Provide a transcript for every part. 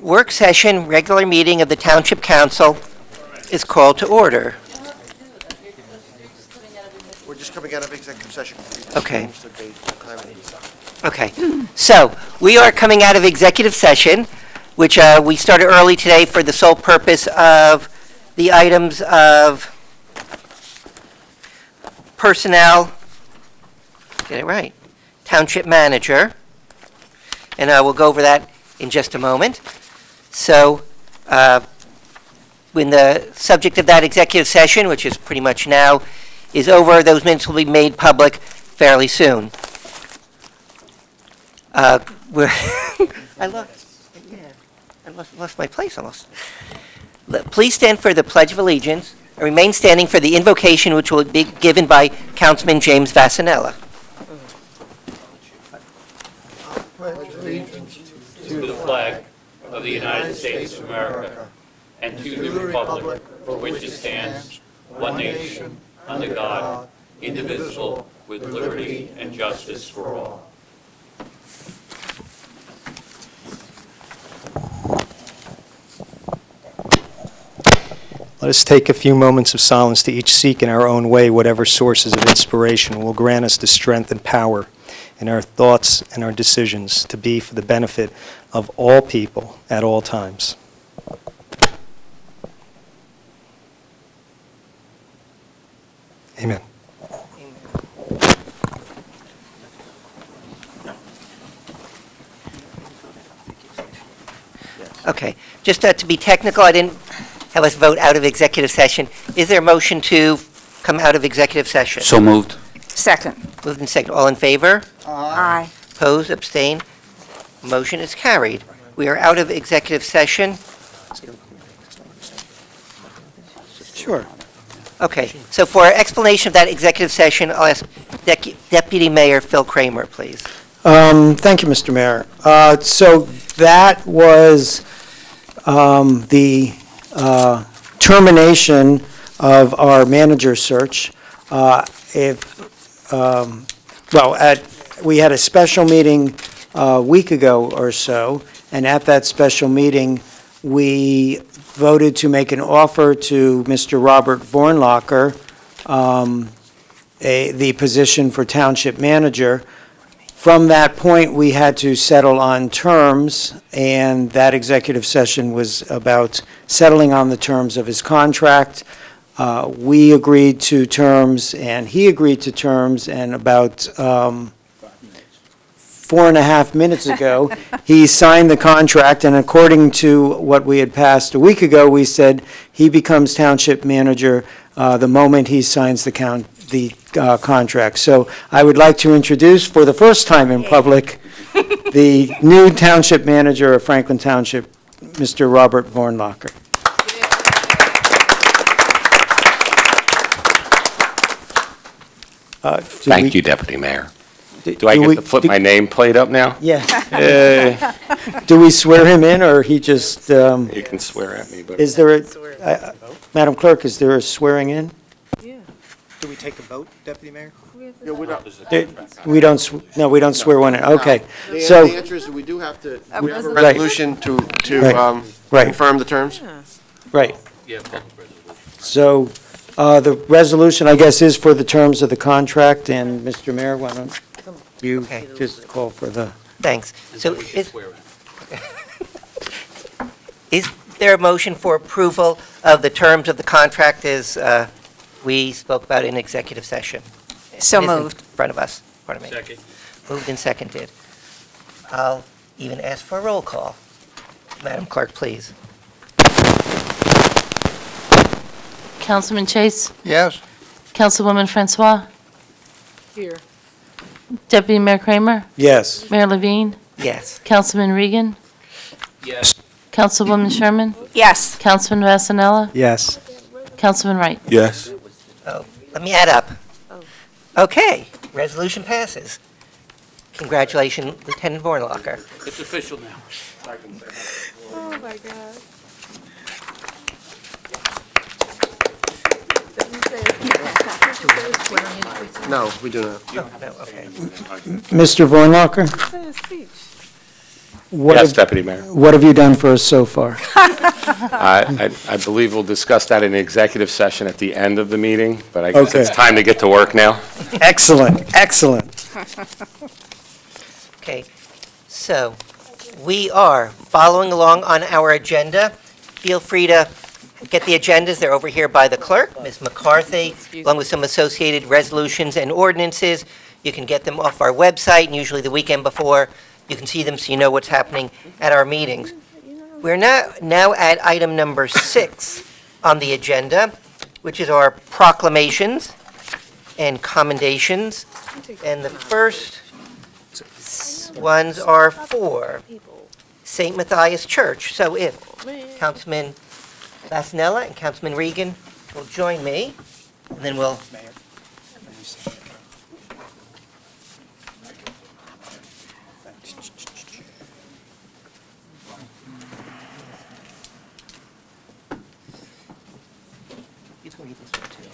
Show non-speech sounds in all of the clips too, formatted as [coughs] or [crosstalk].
work session, regular meeting of the Township Council is called to order. We're just coming out of executive session. Okay. changed the date, time, and stuff. Okay, so we are coming out of executive session, which uh, we started early today for the sole purpose of the items of personnel, get it right, township manager, and I will go over that in just a moment. So, uh, when the subject of that executive session, which is pretty much now, is over, those minutes will be made public fairly soon. Uh, we're, [laughs] I lost, yeah, I lost, lost my place almost. Le- Please stand for the Pledge of Allegiance and remain standing for the invocation which will be given by Councilman James Vassanella. To the flag of the United States of America and to the republic for which it stands, one nation, under God, indivisible, with liberty and justice for all. Let us take a few moments of silence to each seek in our own way whatever sources of inspiration will grant us the strength and power in our thoughts and our decisions to be for the benefit of all people at all times. Amen. Okay, just uh, to be technical, I didn't have us vote out of executive session. Is there a motion to come out of executive session? So moved. Second. Moved and second, all in favor? Aye. Opposed, abstain? Motion is carried. We are out of executive session. Sure. Okay, so for explanation of that executive session, I'll ask Dec- Deputy Mayor Phil Kramer, please. Um, Thank you, Mr. Mayor. Uh, So that was um, the uh, termination of our manager search. Uh, If, um, well, at, we had a special meeting a week ago or so, and at that special meeting, we voted to make an offer to Mr. Robert Vornlacker, um, a- the position for township manager. From that point, we had to settle on terms, and that executive session was about settling on the terms of his contract. Uh, We agreed to terms, and he agreed to terms, and about um, four and a half minutes ago, he signed the contract, and according to what we had passed a week ago, we said he becomes township manager uh, the moment he signs the count, the uh, contract. So I would like to introduce, for the first time in public, [laughs] the new township manager of Franklin Township, Mr. Robert Vornlacker. Uh, do Thank we- you, Deputy Mayor. Do- Do I we- get to flip do- my name plate up now? Yeah. Eh, [laughs] Do we swear him in, or he just, um, You can swear at me, but is there, a uh, Madam Clerk, is there a swearing in? Yeah. Do we take a vote, Deputy Mayor? Yeah, we don't. There- We don't, sw- no, we don't swear one in, okay. The So- the answer is that we do have to, A we have a Right. resolution to, to Right. um, Right. confirm the terms. Right, Yeah, public so uh, the resolution, I guess, is for the terms of the contract, and Mr. Mayor, why don't you Okay. just call for the, Thanks. So is, [laughs] is there a motion for approval of the terms of the contract as uh, we spoke about in executive session? So It is in moved. front of us, pardon me. Second. Moved and seconded. I'll even ask for a roll call. Madam Clerk, please. Councilman Chase? Yes. Councilwoman Francois? Here. Deputy Mayor Kramer? yes. Mayor Levine? Yes. Councilman Regan? Yes. Councilwoman Sherman? Yes. Councilman Vassanella? Yes. Councilman Wright? Yes. Oh, let me add up. Okay, resolution passes. Congratulations, Lieutenant Vornlacker. It's official now. Oh, my God. No, we do not. No, no, okay. Mr. Vornlacker? Say a speech. What Yes, have- Deputy Mayor. What have you done for us so far? [laughs] I, I I believe we'll discuss that in the executive session at the end of the meeting, but I guess Okay. it's time to get to work now. Excellent, excellent. [laughs] Okay, so we are following along on our agenda. Feel free to get the agendas, they're over here by the clerk, Ms. McCarthy, along with some associated resolutions and ordinances. You can get them off our website, and usually the weekend before, you can see them so you know what's happening at our meetings. We're now, now at item number six on the agenda, which is our proclamations and commendations. And the first ones are for St. Matthias Church. So if Councilman Vassanella and Councilman Regan will join me, and then we'll, Mayor. you can read this one too.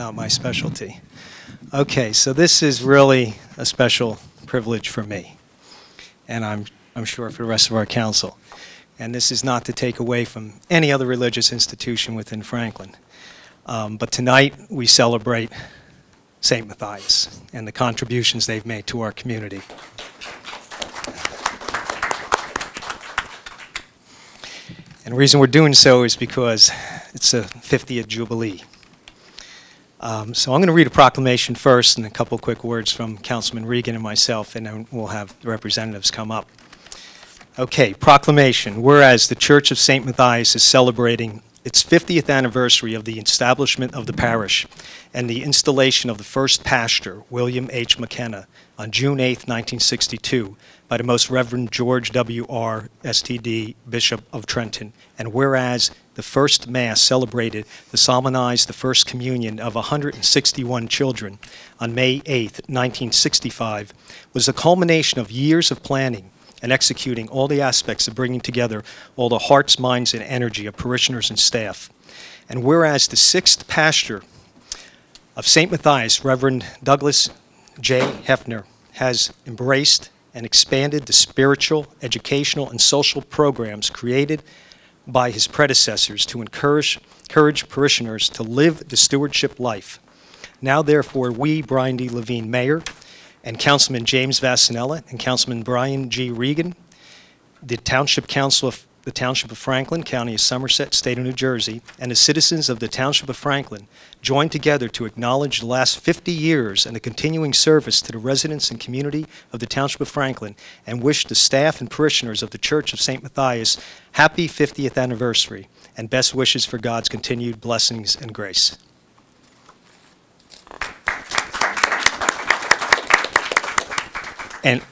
Not my specialty. Okay, so this is really a special privilege for me, and I'm, I'm sure for the rest of our council. And this is not to take away from any other religious institution within Franklin. Um, But tonight, we celebrate St. Matthias and the contributions they've made to our community. And the reason we're doing so is because it's a 50th Jubilee. Um, So I'm going to read a proclamation first and a couple quick words from Councilman Regan and myself, and then we'll have the representatives come up. Okay, proclamation. Whereas the Church of St. Matthias is celebrating its 50th anniversary of the establishment of the parish and the installation of the first pastor, William H. McKenna, on June 8, 1962, by the Most Reverend George W. Ahr. STD, Bishop of Trenton. And whereas the first Mass celebrated the solemnized the First Communion of 161 children on May 8, 1965, was the culmination of years of planning and executing all the aspects of bringing together all the hearts, minds, and energy of parishioners and staff. And whereas the sixth pastor of St. Matthias, Reverend Douglas J. Hefner, has embraced and expanded the spiritual, educational, and social programs created by his predecessors to encourage, encourage parishioners to live the stewardship life. Now, therefore, we, Brian D. Levine, Mayor, and Councilman James Vassanella and Councilman Brian G. Regan, the Township Council of the Township of Franklin, County of Somerset, State of New Jersey, and the citizens of the Township of Franklin join together to acknowledge the last 50 years and the continuing service to the residents and community of the Township of Franklin and wish the staff and parishioners of the Church of St. Matthias happy 50th anniversary and best wishes for God's continued blessings and grace. And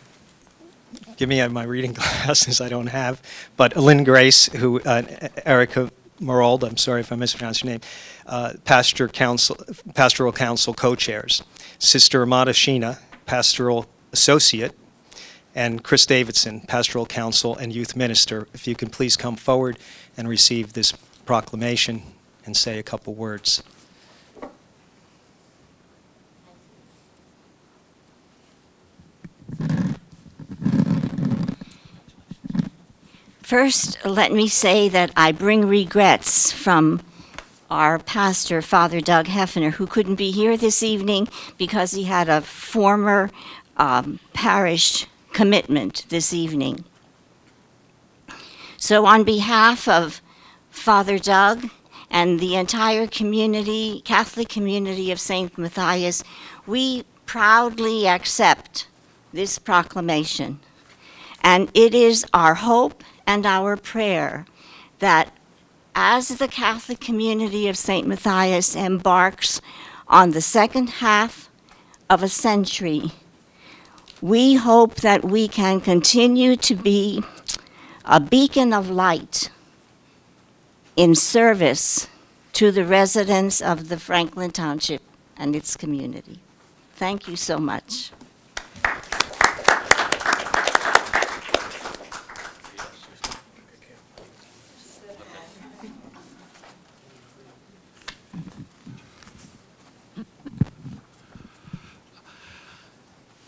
give me my reading [laughs] glasses I don't have, but Lynn Grace, who, uh, Erica Marold, I'm sorry if I mispronounced your name, uh, Pastor Council, Pastoral Council co-chairs, Sister Amada Sheena, Pastoral Associate, and Chris Davidson, Pastoral Council and Youth Minister. If you can please come forward and receive this proclamation and say a couple words. First, let me say that I bring regrets from our pastor, Father Doug Heffner, who couldn't be here this evening because he had a former um, parish commitment this evening. So, on behalf of Father Doug and the entire community, Catholic community of St. Matthias, we proudly accept this proclamation. And it is our hope and our prayer that as the Catholic community of St. Matthias embarks on the second half of a century, we hope that we can continue to be a beacon of light in service to the residents of the Franklin Township and its community. Thank you so much.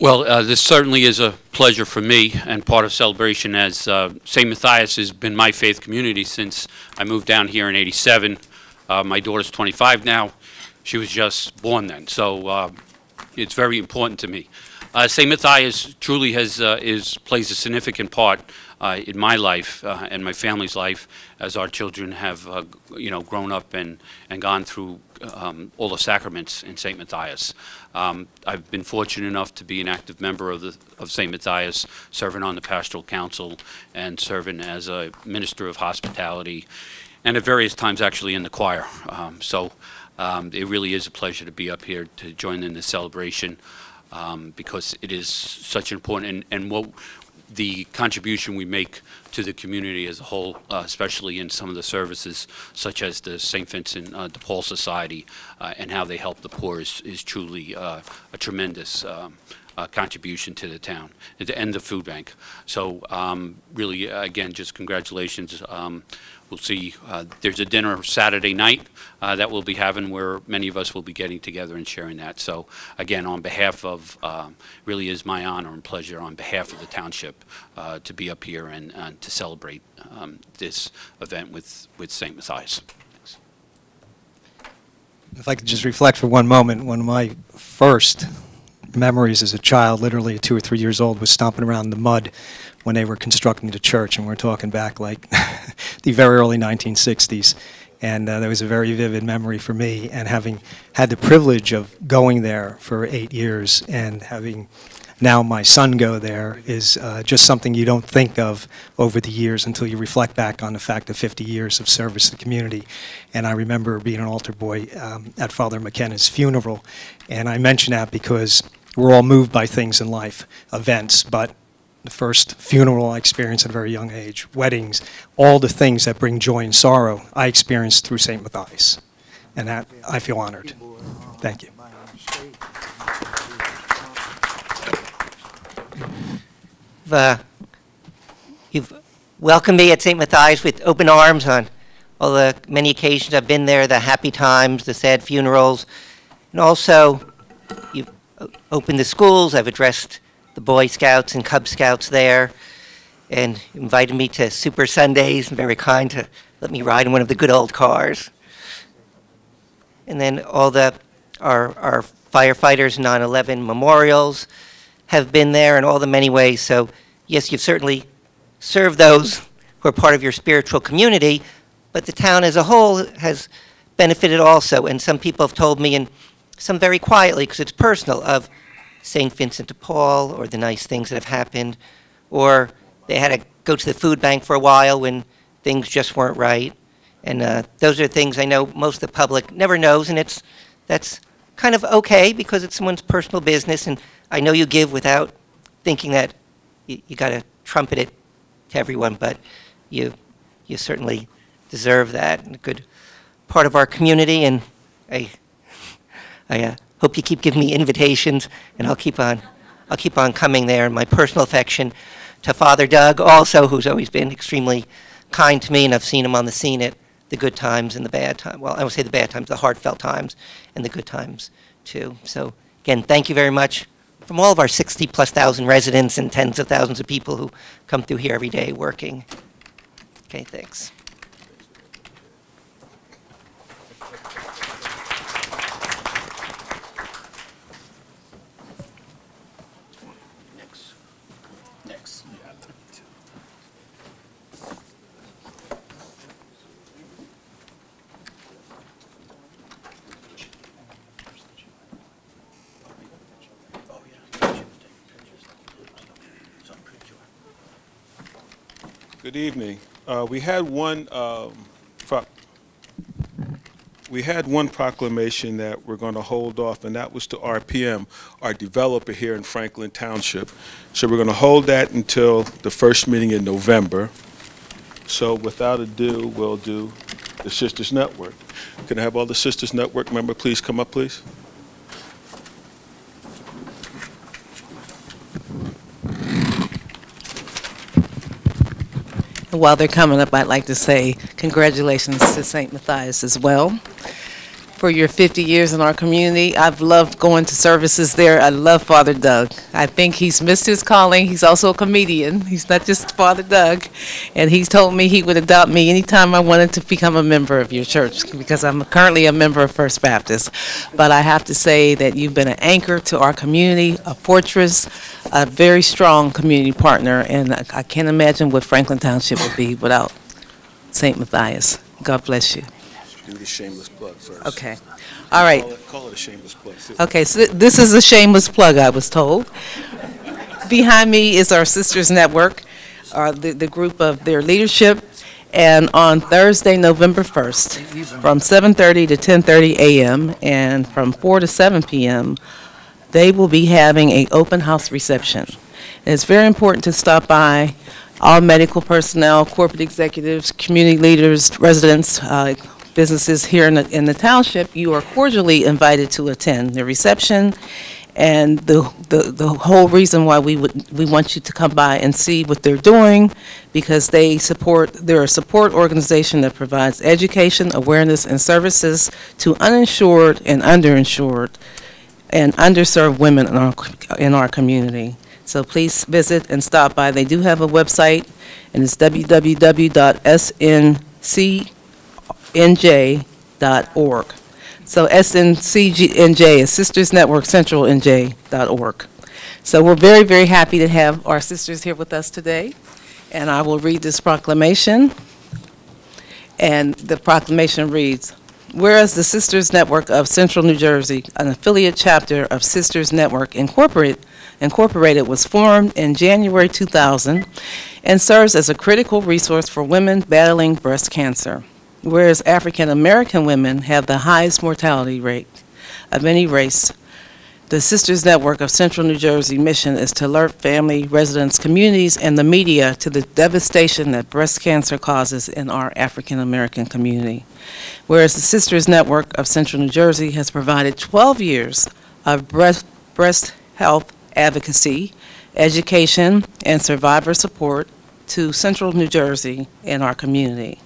Well, uh, this certainly is a pleasure for me and part of celebration as uh, St. Matthias has been my faith community since I moved down here in 87. Uh, My daughter's 25 now. She was just born then, so uh, it's very important to me. Uh, St. Matthias truly has, uh, is, plays a significant part in my life uh, and my family's life as our children have, uh, you know, grown up and, and gone through um, all the sacraments in St. Matthias. Um, I've been fortunate enough to be an active member of the, of St. Matthias, serving on the pastoral council and serving as a minister of hospitality, and at various times actually in the choir. Um, So um, it really is a pleasure to be up here to join in the celebration um, because it is such an important, and, and what, the contribution we make to the community as a whole, uh, especially in some of the services such as the St. Vincent uh, de Paul Society uh, and how they help the poor is, is truly uh, a tremendous um, uh, contribution to the town and the- food bank. So um, really, uh, again, just congratulations. Um, We'll see, uh, there's a dinner Saturday night uh, that we'll be having where many of us will be getting together and sharing that. So again, on behalf of, um, really is my honor and pleasure on behalf of the township uh, to be up here and and to celebrate um, this event with, with St. Matthias. If I could just reflect for one moment, one of my first memories as a child, literally two or three years old, was stomping around in the mud when they were constructing the church, and we're talking back like [laughs] the very early 1960s. And uh, that was a very vivid memory for me, and having had the privilege of going there for eight years and having now my son go there is uh, just something you don't think of over the years until you reflect back on the fact of 50 years of service to the community. And I remember being an altar boy um, at Father McKenna's funeral, and I mention that because we're all moved by things in life, events, but the first funeral I experienced at a very young age, weddings, all the things that bring joy and sorrow, I experienced through St. Matthias. And that, I feel honored. Thank you. You've, uh, you've welcomed me at St. Matthias with open arms on all the many occasions I've been there, the happy times, the sad funerals, and also you've opened the schools. I've addressed the Boy Scouts and Cub Scouts there, and invited me to Super Sundays. and Very kind to let me ride in one of the good old cars. And then all the our our firefighters 9/11 memorials have been there in all the many ways. So, yes, you've certainly served those who are part of your spiritual community, but the town as a whole has benefited also. And some people have told me, and some very quietly, because it's personal, of St. Vincent de Paul or the nice things that have happened, or they had to go to the food bank for a while when things just weren't right. And uh, those are things I know most of the public never knows, and it's that's kind of okay because it's someone's personal business, and I know you give without thinking that you, you got to trumpet it to everyone, but you you certainly deserve that. And a good part of our community, and I I uh, hope you keep giving me invitations, and I'll keep on I'll keep on coming there. My personal affection to Father Doug, also, who's always been extremely kind to me, and I've seen him on the scene at the good times and the bad times. Well, I would say the bad times, the heartfelt times, and the good times too. So again, thank you very much from all of our 60 plus thousand residents and tens of thousands of people who come through here every day working. Okay, thanks. Good evening. Uh, We had one um, we had one proclamation that we're going to hold off, and that was to RPM, our developer here in Franklin Township. So we're going to hold that until the first meeting in November. So without ado, we'll do the Sisters Network. Can I have all the Sisters Network member please come up, please? While they're coming up, I'd like to say congratulations to St. Matthias as well for your 50 years in our community. I've loved going to services there. I love Father Doug. I think he's missed his calling. He's also a comedian. He's not just Father Doug. And he's told me he would adopt me anytime I wanted to become a member of your church because I'm currently a member of First Baptist. But I have to say that you've been an anchor to our community, a fortress, a very strong community partner. And I I can't imagine what Franklin Township would be without St. Matthias. God bless you. Do the shameless plug first. Okay. All right. Call it- Call it a shameless plug. too. Okay, so th- this is a shameless plug, I was told. Behind me is our Sisters Network, uh, the, the group of their leadership. And on Thursday, November 1st, from 7:30 to 10:30 a.m. and from 4 to 7 p.m., they will be having a open house reception. And It's very important to stop by, all medical personnel, corporate executives, community leaders, residents, uh, businesses here in the, in the township, you are cordially invited to attend the reception. And the, the, the whole reason why we would, we want you to come by and see what they're doing, because they support, they're a support organization that provides education, awareness, and services to uninsured and underinsured and underserved women in our, in our community. So please visit and stop by. They do have a website, and it's www.sncnj.org. So SNCNJ is Sisters Network Central NJ.org. So we're very, very happy to have our sisters here with us today, and I will read this proclamation. And the proclamation reads, Whereas the Sisters Network of Central New Jersey, an affiliate chapter of Sisters Network Incorporated, Incorporated was formed in January 2000 and serves as a critical resource for women battling breast cancer. Whereas African American women have the highest mortality rate of any race, the Sisters Network of Central New Jersey mission is to alert family, residents, communities, and the media to the devastation that breast cancer causes in our African American community. Whereas the Sisters Network of Central New Jersey has provided 12 years of breast, breast health advocacy, education, and survivor support to Central New Jersey and our community.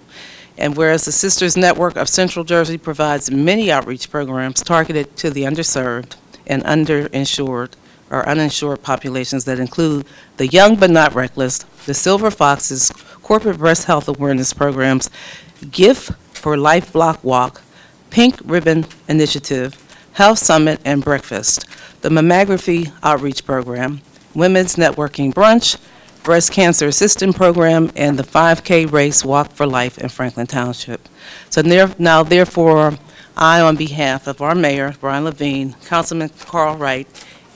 And whereas the Sisters Network of Central Jersey provides many outreach programs targeted to the underserved and underinsured or uninsured populations that include the Young But Not Reckless, the Silver Foxes, corporate breast health awareness programs, Gift for Life Block Walk, Pink Ribbon Initiative, Health Summit and Breakfast, the Mammography Outreach Program, Women's Networking Brunch, Breast Cancer Assistance Program, and the 5K Race Walk for Life in Franklin Township. So there- now therefore, I, on behalf of our mayor, Brian Levine, Councilman Carl Wright,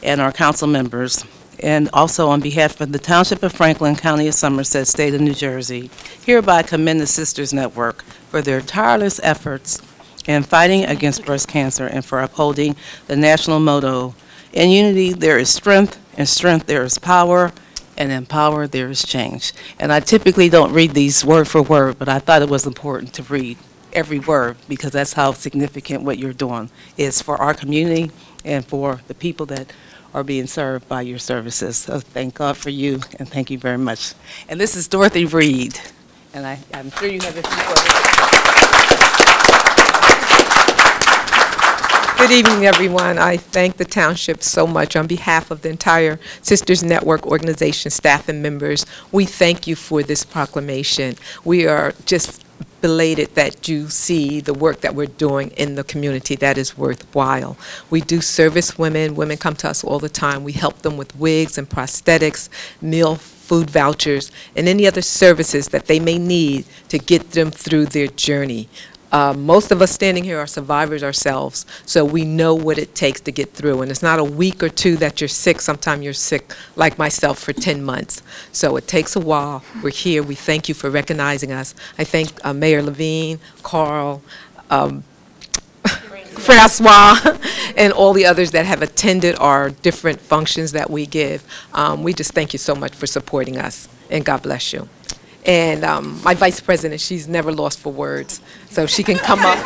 and our council members, and also on behalf of the Township of Franklin, County of Somerset, State of New Jersey, hereby commend the Sisters Network for their tireless efforts in fighting against breast cancer and for upholding the national motto, "In unity there is strength, and strength there is power, and in power there is change." And I typically don't read these word for word, but I thought it was important to read every word because that's how significant what you're doing is for our community and for the people that are being served by your services. So thank God for you, and thank you very much. And this is Dorothy Reed, and I, I'm sure you have a few words. Good evening, everyone. I thank the township so much on behalf of the entire Sisters Network organization, staff and members. We thank you for this proclamation. We are just belated that you see the work that we're doing in the community that is worthwhile. We do service women. Women come to us all the time. We help them with wigs and prosthetics, meal food vouchers, and any other services that they may need to get them through their journey. Uh, most of us standing here are survivors ourselves, so we know what it takes to get through. And it's not a week or two that you're sick. Sometimes you're sick, like myself, for 10 months. So it takes a while. We're here. We thank you for recognizing us. I thank uh, Mayor Levine, Carl, um, [laughs] Francois, [laughs] and all the others that have attended our different functions that we give. Um, We just thank you so much for supporting us, and God bless you. And um, my vice president, she's never lost for words, so she can come up,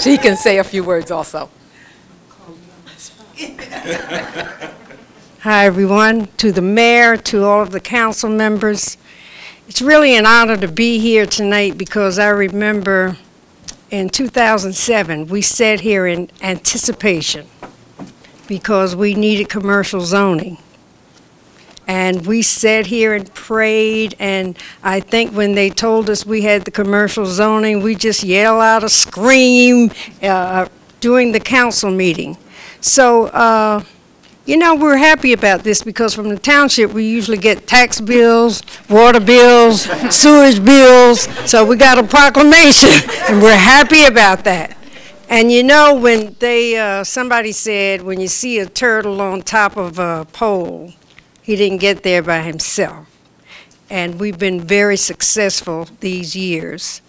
she can say a few words also. Hi, everyone. To the mayor, to all of the council members. It's really an honor to be here tonight because I remember in 2007, we sat here in anticipation because we needed commercial zoning. And we sat here and prayed, and I think when they told us we had the commercial zoning, we just yelled out a scream uh, during the council meeting. So, uh, you know, we're happy about this because from the township, we usually get tax bills, water bills, [laughs] sewage bills, so we got a proclamation, [laughs] and we're happy about that. And you know, when they, uh, somebody said, when you see a turtle on top of a pole, he didn't get there by himself. And we've been very successful these years.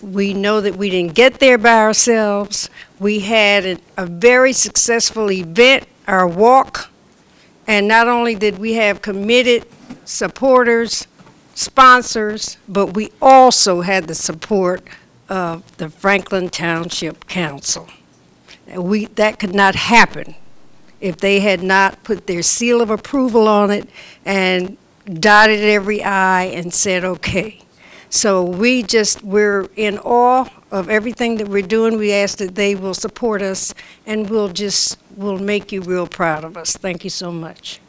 We know that we didn't get there by ourselves. We had a, a very successful event, our walk, and not only did we have committed supporters, sponsors, but we also had the support of the Franklin Township Council. And we, that could not happen if they had not put their seal of approval on it and dotted every I and said, okay. So we just, we're in awe of everything that we're doing. We ask that they will support us, and we'll just, we'll make you real proud of us. Thank you so much.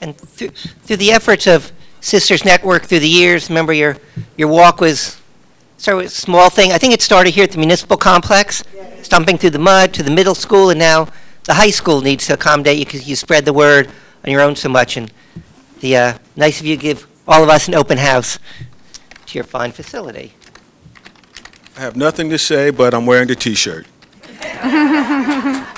And through, through the efforts of Sisters Network through the years, remember your, your walk was, started with a small thing. I think it started here at the municipal complex, stumping through the mud to the middle school, and now the high school needs to accommodate you because you spread the word on your own so much. And the, uh, nice of you to give all of us an open house to your fine facility. I have nothing to say, but I'm wearing the T-shirt. [laughs]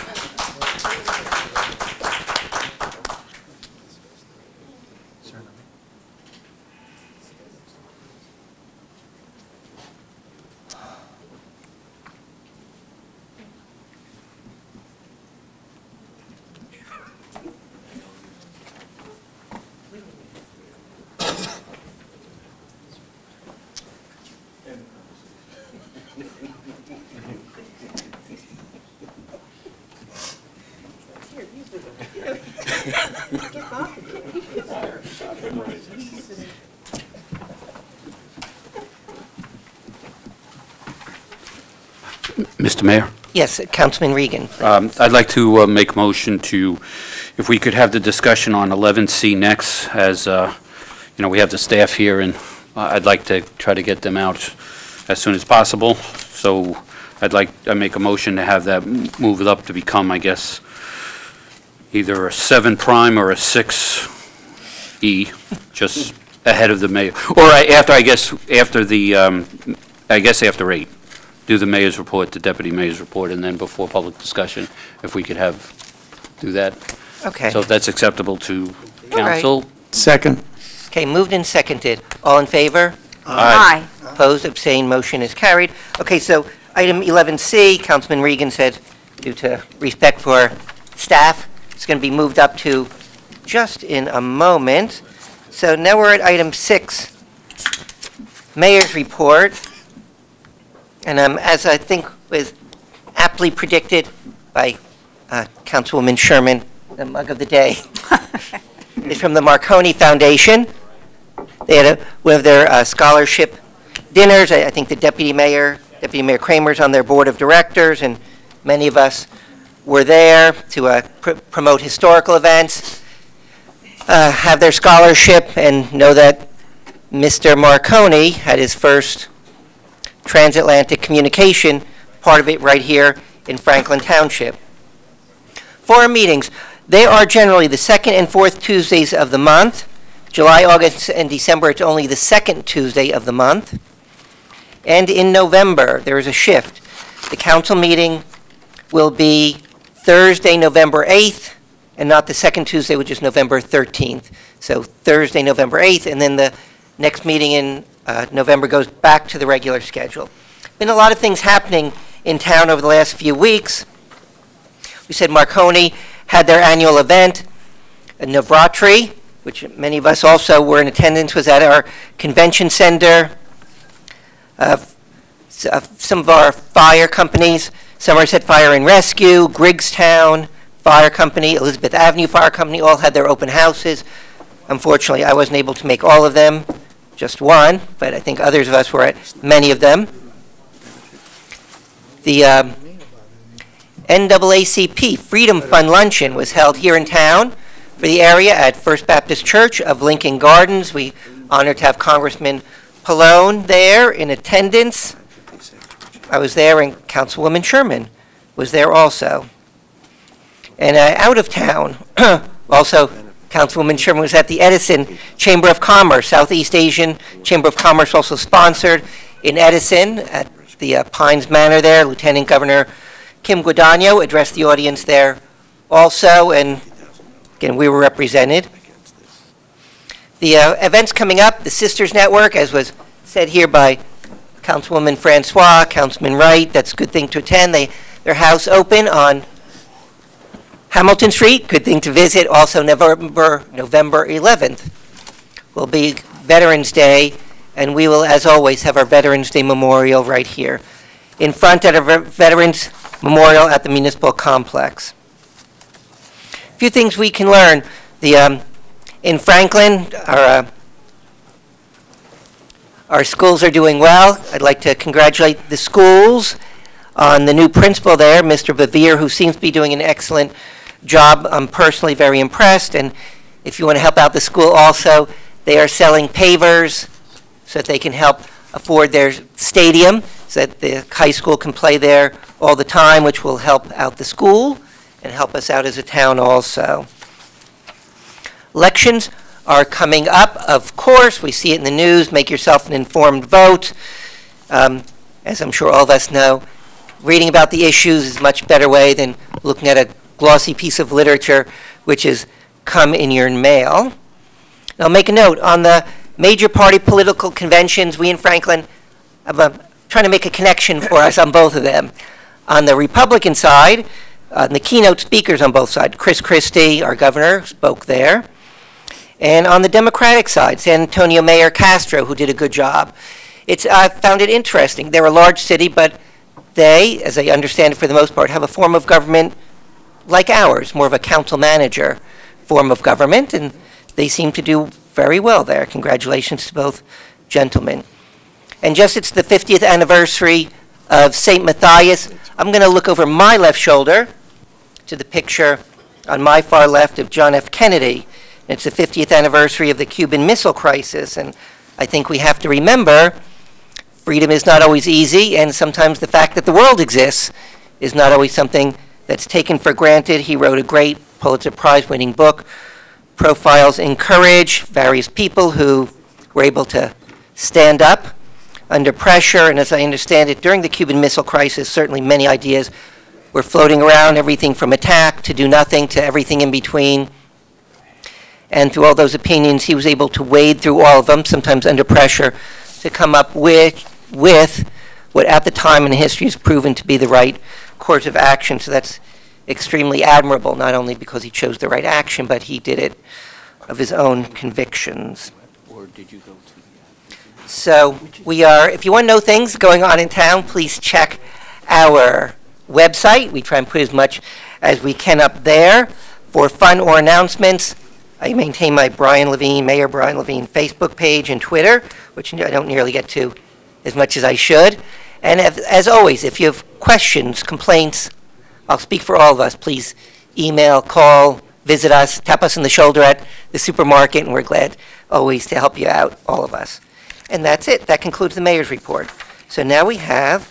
Mr. Mayor? Yes, Councilman Regan. Um, I'd like to uh, make motion to, if we could have the discussion on 11C next, as, uh, you know, we have the staff here, and uh, I'd like to try to get them out as soon as possible. So I'd like, I make a motion to have that move it up to become, I guess, either a 7 prime or a 6E, just ahead of the mayor. Or I- after, I guess, after the, um, I guess after 8 do the mayor's report, the deputy mayor's report, and then before public discussion, if we could have, do that. Okay. So if that's acceptable to All right. council? Second. Okay, moved and seconded. All in favor? Aye. Opposed, abstained, motion is carried. Okay, so item 11C, Councilman Regan said, due to respect for staff, it's going to be moved up to just in a moment. So now we're at item six, Mayor's Report. And um, as I think was aptly predicted by uh, Councilwoman Sherman, the mug of the day [laughs] is from the Marconi Foundation. They had a- one of their uh, scholarship dinners. I I think the deputy mayor, Deputy Mayor Kramer's on their board of directors, and many of us were there to uh, pr- promote historical events, uh, have their scholarship, and know that Mr. Marconi had his first transatlantic communication, part of it right here in Franklin Township. For our meetings, they are generally the second and fourth Tuesdays of the month. July, August, and December, it's only the second Tuesday of the month. And in November, there is a shift. The council meeting will be Thursday, November 8th, and not the second Tuesday, which is November 13th. So Thursday, November 8th, and then the next meeting in uh, November goes back to the regular schedule. Been a lot of things happening in town over the last few weeks. We said Marconi had their annual event, Navratri, which many of us also were in attendance, was at our convention center. Uh, uh, Some of our fire companies, Somerset Fire and Rescue, Griggstown Fire Company, Elizabeth Avenue Fire Company, all had their open houses. Unfortunately, I wasn't able to make all of them, just one, but I think others of us were at many of them. The um, NAACP Freedom Fund Luncheon was held here in town for the area at First Baptist Church of Lincoln Gardens. We honored to have Congressman Pallone there in attendance. I was there, and Councilwoman Sherman was there also. And uh, out of town, [clears throat] also, Councilwoman Sherman was at the Edison Chamber of Commerce, Southeast Asian Chamber of Commerce also sponsored in Edison at the uh, Pines Manor there. Lieutenant Governor Kim Guadagno addressed the audience there also, and again, we were represented. The uh, events coming up, the Sisters Network, as was said here by Councilwoman Francois, Councilman Wright, that's a good thing to attend. They, their house open on Hamilton Street, good thing to visit. Also, November, November 11th will be Veterans Day, and we will, as always, have our Veterans Day Memorial right here in front at our Veterans Memorial at the Municipal Complex. A few things we can learn. The, um, in Franklin, our, uh, our schools are doing well. I'd like to congratulate the schools on the new principal there, Mr. Bevere, who seems to be doing an excellent job. I'm personally very impressed, and if you want to help out the school also, they are selling pavers so that they can help afford their stadium, so that the high school can play there all the time, which will help out the school and help us out as a town also. Elections are coming up, of course. We see it in the news. Make yourself an informed vote. Um, As I'm sure all of us know, reading about the issues is a much better way than looking at a glossy piece of literature, which is come in your mail. Now, make a note, on the major party political conventions, we in Franklin, I'm uh, trying to make a connection for us on both of them. On the Republican side, uh, the keynote speakers on both sides, Chris Christie, our governor, spoke there. And on the Democratic side, San Antonio Mayor Castro, who did a good job. It's, I found it interesting. They're a large city, but they, as I understand it for the most part, have a form of government like ours, more of a council manager form of government, and they seem to do very well there. Congratulations to both gentlemen. And just it's the 50th anniversary of St. Matthias, I'm going to look over my left shoulder to the picture on my far left of John F. Kennedy. It's the 50th anniversary of the Cuban Missile Crisis, and I think we have to remember freedom is not always easy, and sometimes the fact that the world exists is not always something that's taken for granted. He wrote a great Pulitzer Prize winning book, Profiles in Courage, various people who were able to stand up under pressure, and as I understand it, during the Cuban Missile Crisis, certainly many ideas were floating around, everything from attack to do nothing to everything in between. And through all those opinions, he was able to wade through all of them, sometimes under pressure, to come up with, with what at the time in history has proven to be the right course of action. So that's extremely admirable, not only because he chose the right action, but he did it of his own convictions. Or did you go to? So we are, if you want to know things going on in town, please check our website. We try and put as much as we can up there. For fun or announcements, I maintain my Brian Levine, Mayor Brian Levine Facebook page and Twitter, which I don't nearly get to as much as I should. And as, as always, if you have questions, complaints, I'll speak for all of us. Please email, call, visit us, tap us on the shoulder at the supermarket, and we're glad always to help you out, all of us. And that's it. That concludes the mayor's report. So now we have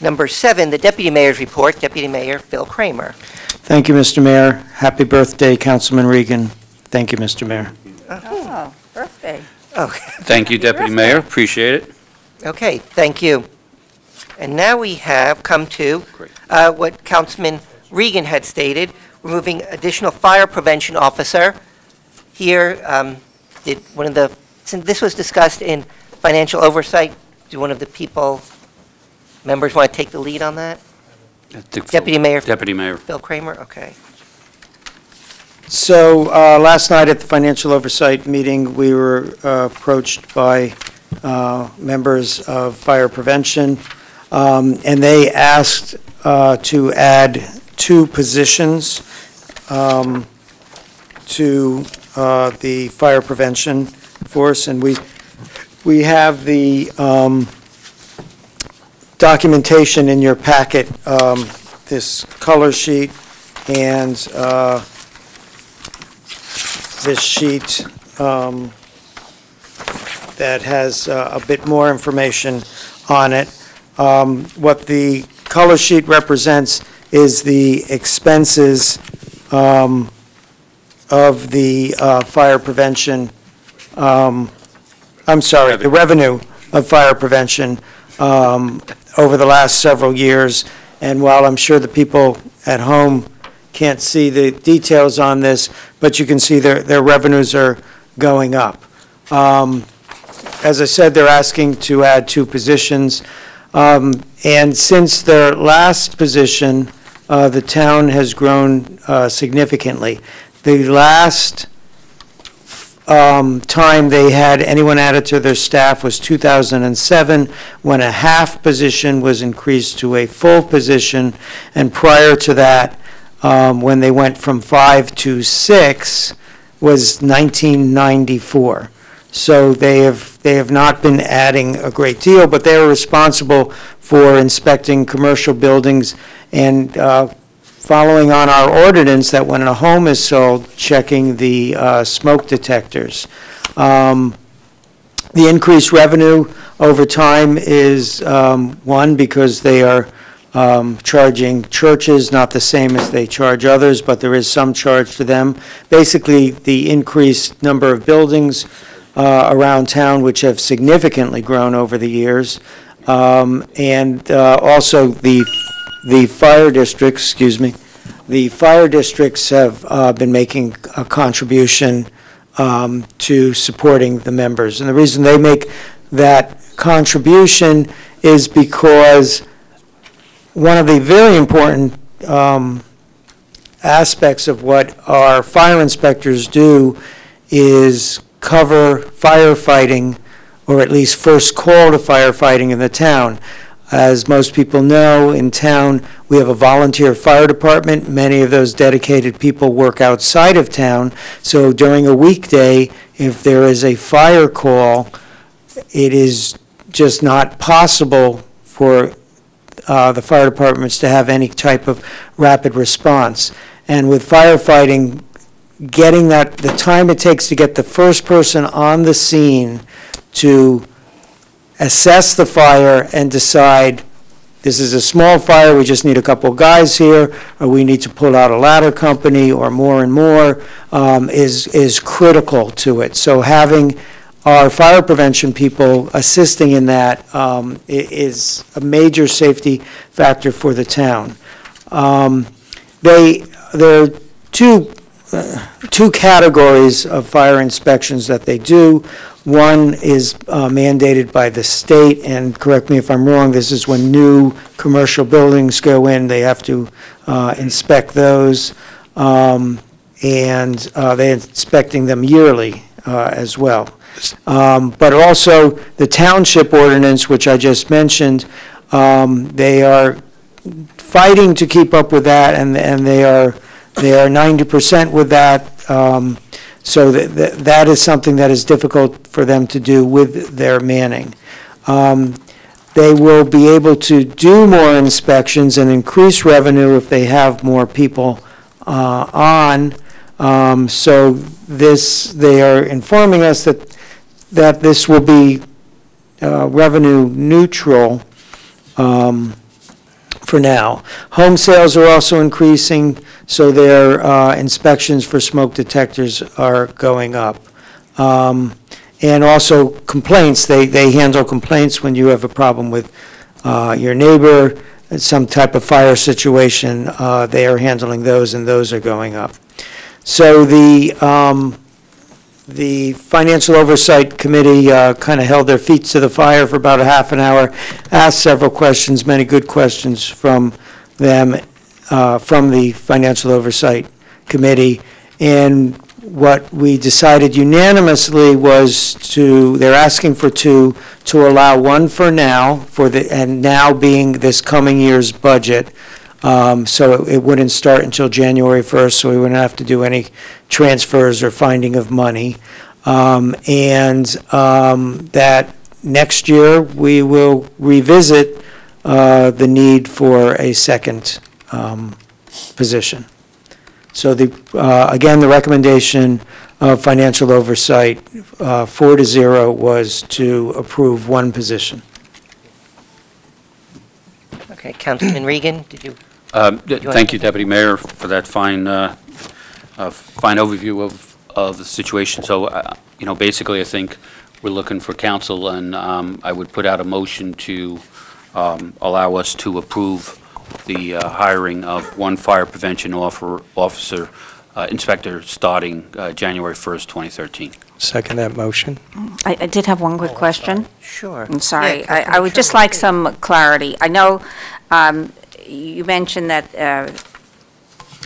number seven, the deputy mayor's report. Deputy Mayor Phil Kramer. Thank you, Mr. Mayor. Happy birthday, Councilman Regan. Thank you, Mr. Mayor. Oh, birthday. Thank you, Deputy Mayor, appreciate it. Okay, thank you. And now we have come to uh, what Councilman Regan had stated, removing additional fire prevention officer. Here, um, did one of the, since this was discussed in financial oversight, do one of the people, members want to take the lead on that? Deputy Mayor Deputy Mayor. Bill Kramer, okay. So, uh, last night at the Financial Oversight meeting, we were uh, approached by uh, members of Fire Prevention, um, and they asked uh, to add two positions um, to uh, the Fire Prevention Force, and we, we have the um, documentation in your packet, um, this color sheet, and uh, this sheet um, that has uh, a bit more information on it. Um, What the color sheet represents is the expenses um, of the uh, fire prevention, um, I'm sorry, the revenue of fire prevention um, over the last several years. And while I'm sure the people at home can't see the details on this, but you can see their, their revenues are going up. Um, As I said, they're asking to add two positions. Um, And since their last position, uh, the town has grown uh, significantly. The last um, time they had anyone added to their staff was 2007, when a half position was increased to a full position. And prior to that, um, when they went from five to six, was 1994. So they have, they have not been adding a great deal, but they are responsible for inspecting commercial buildings and uh, following on our ordinance that when a home is sold, checking the uh, smoke detectors. Um, The increased revenue over time is, um, one, because they are um, charging churches, not the same as they charge others, but there is some charge to them. Basically, the increased number of buildings uh, around town, which have significantly grown over the years, Um, and uh, also the, the fire districts, excuse me, the fire districts have uh, been making a contribution um, to supporting the members. And the reason they make that contribution is because one of the very important um, aspects of what our fire inspectors do is cover firefighting, or at least first call to firefighting in the town. As most people know, in town, we have a volunteer fire department. Many of those dedicated people work outside of town. So during a weekday, if there is a fire call, it is just not possible for uh, the fire departments to have any type of rapid response. And with firefighting, getting that, the time it takes to get the first person on the scene to assess the fire and decide, this is a small fire, we just need a couple guys here, or we need to pull out a ladder company, or more and more, um, is, is critical to it. So having our fire prevention people assisting in that um, is a major safety factor for the town. Um, They, there are two, two categories of fire inspections that they do. One is uh, mandated by the state, and correct me if I'm wrong, this is when new commercial buildings go in, they have to uh, inspect those. Um, And uh, they're inspecting them yearly uh, as well. Um, But also, the township ordinance, which I just mentioned, um, they are fighting to keep up with that, and, and they are, they are 90% with that. Um, So that, that- that is something that is difficult for them to do with their manning. Um, They will be able to do more inspections and increase revenue if they have more people uh, on. Um, So this, they are informing us that, that this will be uh, revenue neutral um, for now. Home sales are also increasing, so their uh, inspections for smoke detectors are going up. Um, and also complaints, they, they handle complaints when you have a problem with uh, your neighbor, some type of fire situation, uh, they are handling those, and those are going up. So the, um, the Financial Oversight Committee kind of held their feet to the fire for about a half an hour, asked several questions, many good questions from them, uh, from the Financial Oversight Committee, and what we decided unanimously was to, they're asking for two, to allow one for now, for the, and now being this coming year's budget, um, so it wouldn't start until January 1st, so we wouldn't have to do any transfers or finding of money. Um, And um, that next year, we will revisit uh, the need for a second um, position. So the, uh, again, the recommendation of financial oversight, uh, four to zero, was to approve one position. Okay, Councilman Regan, did you? Um, d- wanna- Thank you, Deputy Mayor, for that fine, uh, uh, fine overview of, of the situation. So, uh, you know, basically, I think we're looking for counsel, and um, I would put out a motion to um, allow us to approve the uh, hiring of one fire prevention offer- officer, uh, inspector, starting uh, January 1st, 2013. Second that motion. I, I did have one quick question. Sure. I'm sorry. Yeah, I, I Councilman would just like some clarity. I know um, you mentioned that uh,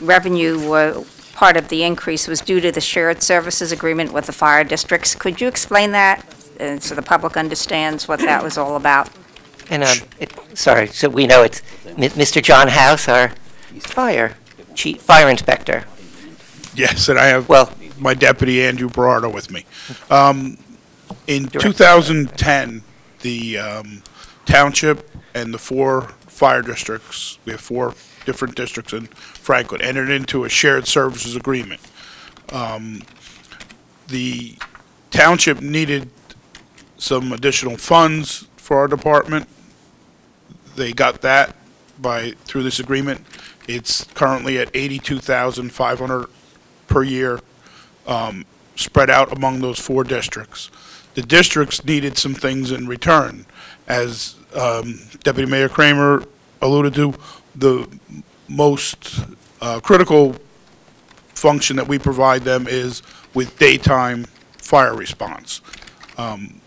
revenue, wa- part of the increase was due to the shared services agreement with the fire districts. Could you explain that, uh, so the public understands what that was all about? And, um, it- sorry, so we know it's Mi- Mr. John House, our fire chief, fire inspector. Yes, and I have Well, my deputy, Andrew Berardo, with me. Um, In 2010, the um, township and the four fire districts, we have four different districts in Franklin, entered into a shared services agreement. Um, The township needed some additional funds for our department. They got that by, through this agreement. It's currently at 82,500 per year, um, spread out among those four districts. The districts needed some things in return. As um, Deputy Mayor Kramer alluded to, the most uh, critical function that we provide them is with daytime fire response. Um,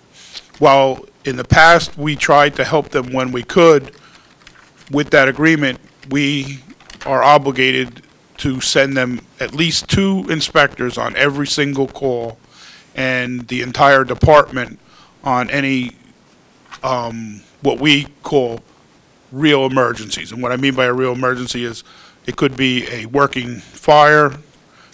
While in the past, we tried to help them when we could, with that agreement, we are obligated to send them at least two inspectors on every single call and the entire department on any, um, what we call real emergencies. And what I mean by a real emergency is it could be a working fire,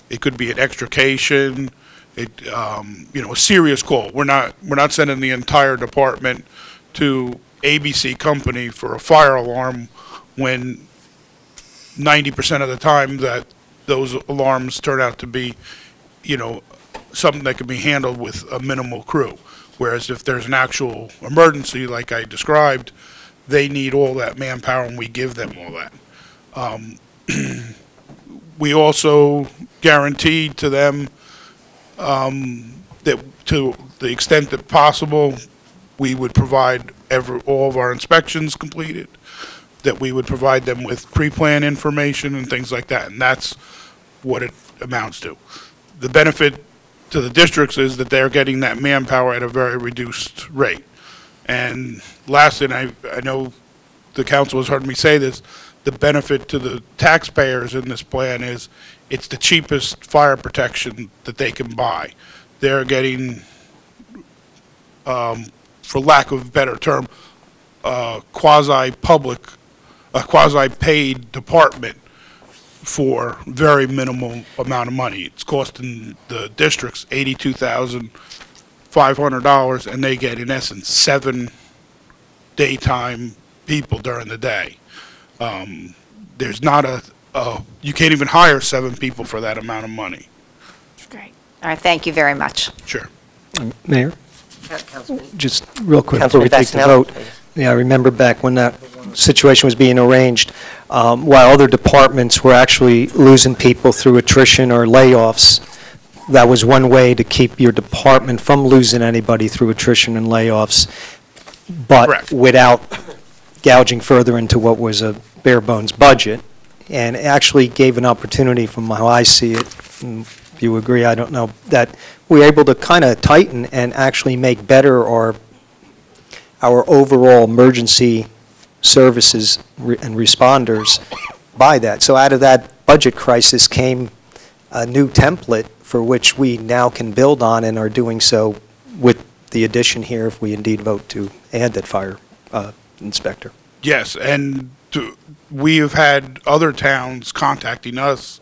it could be an extrication, it, um, you know, a serious call. We're not, we're not sending the entire department to ABC Company for a fire alarm when ninety percent of the time that those alarms turn out to be, you know, something that can be handled with a minimal crew. Whereas if there's an actual emergency, like I described, they need all that manpower and we give them all that. Um, [clears throat] We also guaranteed to them um, that to the extent that possible, we would provide every, all of our inspections completed, that we would provide them with pre-plan information and things like that, and that's what it amounts to. The benefit to the districts is that they're getting that manpower at a very reduced rate. And last, and I, I know the council has heard me say this, the benefit to the taxpayers in this plan is it's the cheapest fire protection that they can buy. They're getting, um, for lack of a better term, quasi-public, a quasi-paid department for very minimal amount of money. It's costing the districts eighty-two thousand five hundred dollars, and they get, in essence, seven daytime people during the day. Um, There's not a, a, you can't even hire seven people for that amount of money. Great. All right, thank you very much. Sure. Mayor, Councilman just real quick before we Councilman take the Vassanella, vote. please. Yeah, I remember back when that situation was being arranged, um, while other departments were actually losing people through attrition or layoffs, that was one way to keep your department from losing anybody through attrition and layoffs, but Correct. without gouging further into what was a bare bones budget, and actually gave an opportunity, from how I see it, and if you agree, I don't know, that we're able to kind of tighten and actually make better our, our overall emergency services re- and responders by that. So out of that budget crisis came a new template for which we now can build on and are doing so with the addition here, if we indeed vote to add that fire uh, inspector. Yes, and to- we have had other towns contacting us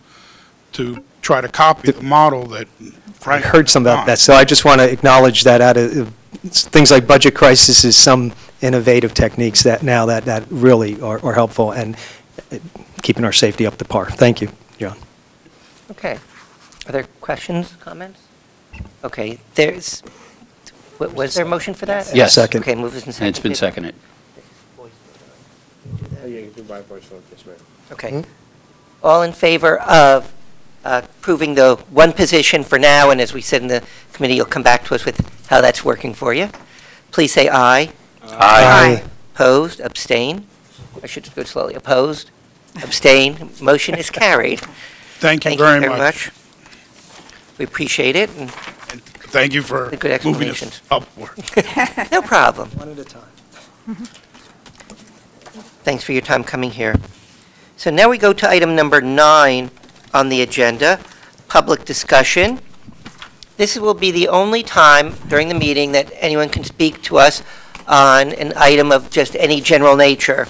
to try to copy the model that I Frank. heard some about that, so I just want to acknowledge that out of, things like budget crisis is some innovative techniques that now that, that really are are helpful and uh, keeping our safety up to par. Thank you, John. Okay. Are there questions, comments? Okay, there's, wa- was there a motion for that? Yes. Second. Okay, move this and And it's been seconded. seconded. Okay. All in favor of uh, approving the one position for now, and as we said in the committee, you'll come back to us with how that's working for you? Please say aye. Aye. Opposed, abstain? I should go slowly. Opposed, abstain, motion is carried. Thank you Thank very much. We appreciate it, and Thank you for The good moving explanations. us upward. [laughs] no problem. One at a time. Thanks for your time coming here. So now we go to item number nine on the agenda, public discussion. This will be the only time during the meeting that anyone can speak to us on an item of just any general nature.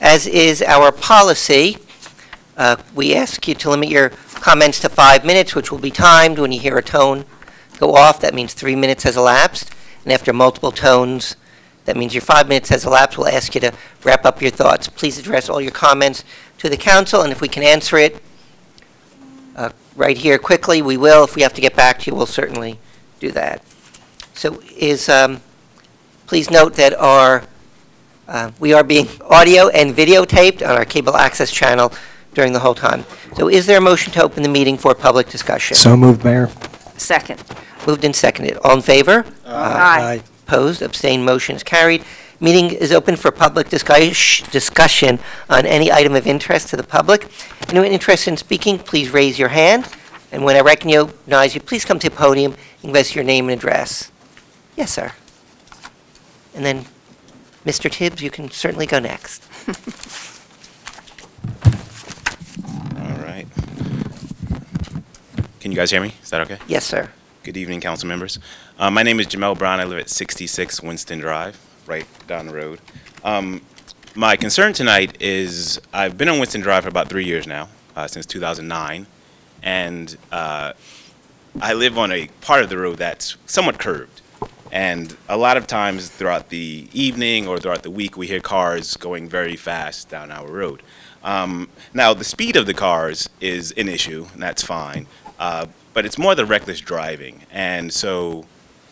As is our policy, uh, we ask you to limit your comments to five minutes, which will be timed. When you hear a tone go off, that means three minutes has elapsed. And after multiple tones, that means your five minutes has elapsed. We'll ask you to wrap up your thoughts. Please address all your comments to the council, and if we can answer it uh, right here quickly, we will. If we have to get back to you, we'll certainly do that. So is, um, please note that our, uh, we are being [laughs] audio and videotaped on our cable access channel during the whole time. So is there a motion to open the meeting for public discussion? So moved, Mayor. Second. Moved and seconded. All in favor? Aye. Opposed, abstained, motion is carried. Meeting is open for public discuss- discussion on any item of interest to the public. Anyone interested in speaking, please raise your hand, and when I recognize you, please come to the podium and give us your name and address. Yes, sir. And then, Mr. Tibbs, you can certainly go next. [laughs] All right. Can you guys hear me? Is that okay? Yes, sir. Good evening, council members. Uh, my name is Jamel Brown. I live at 66 Winston Drive, right down the road. Um, my concern tonight is I've been on Winston Drive for about three years now, uh, since 2009, and uh, I live on a part of the road that's somewhat curved. And a lot of times throughout the evening or throughout the week, we hear cars going very fast down our road. Um, now, the speed of the cars is an issue, and that's fine. Uh, but it's more the reckless driving. And so,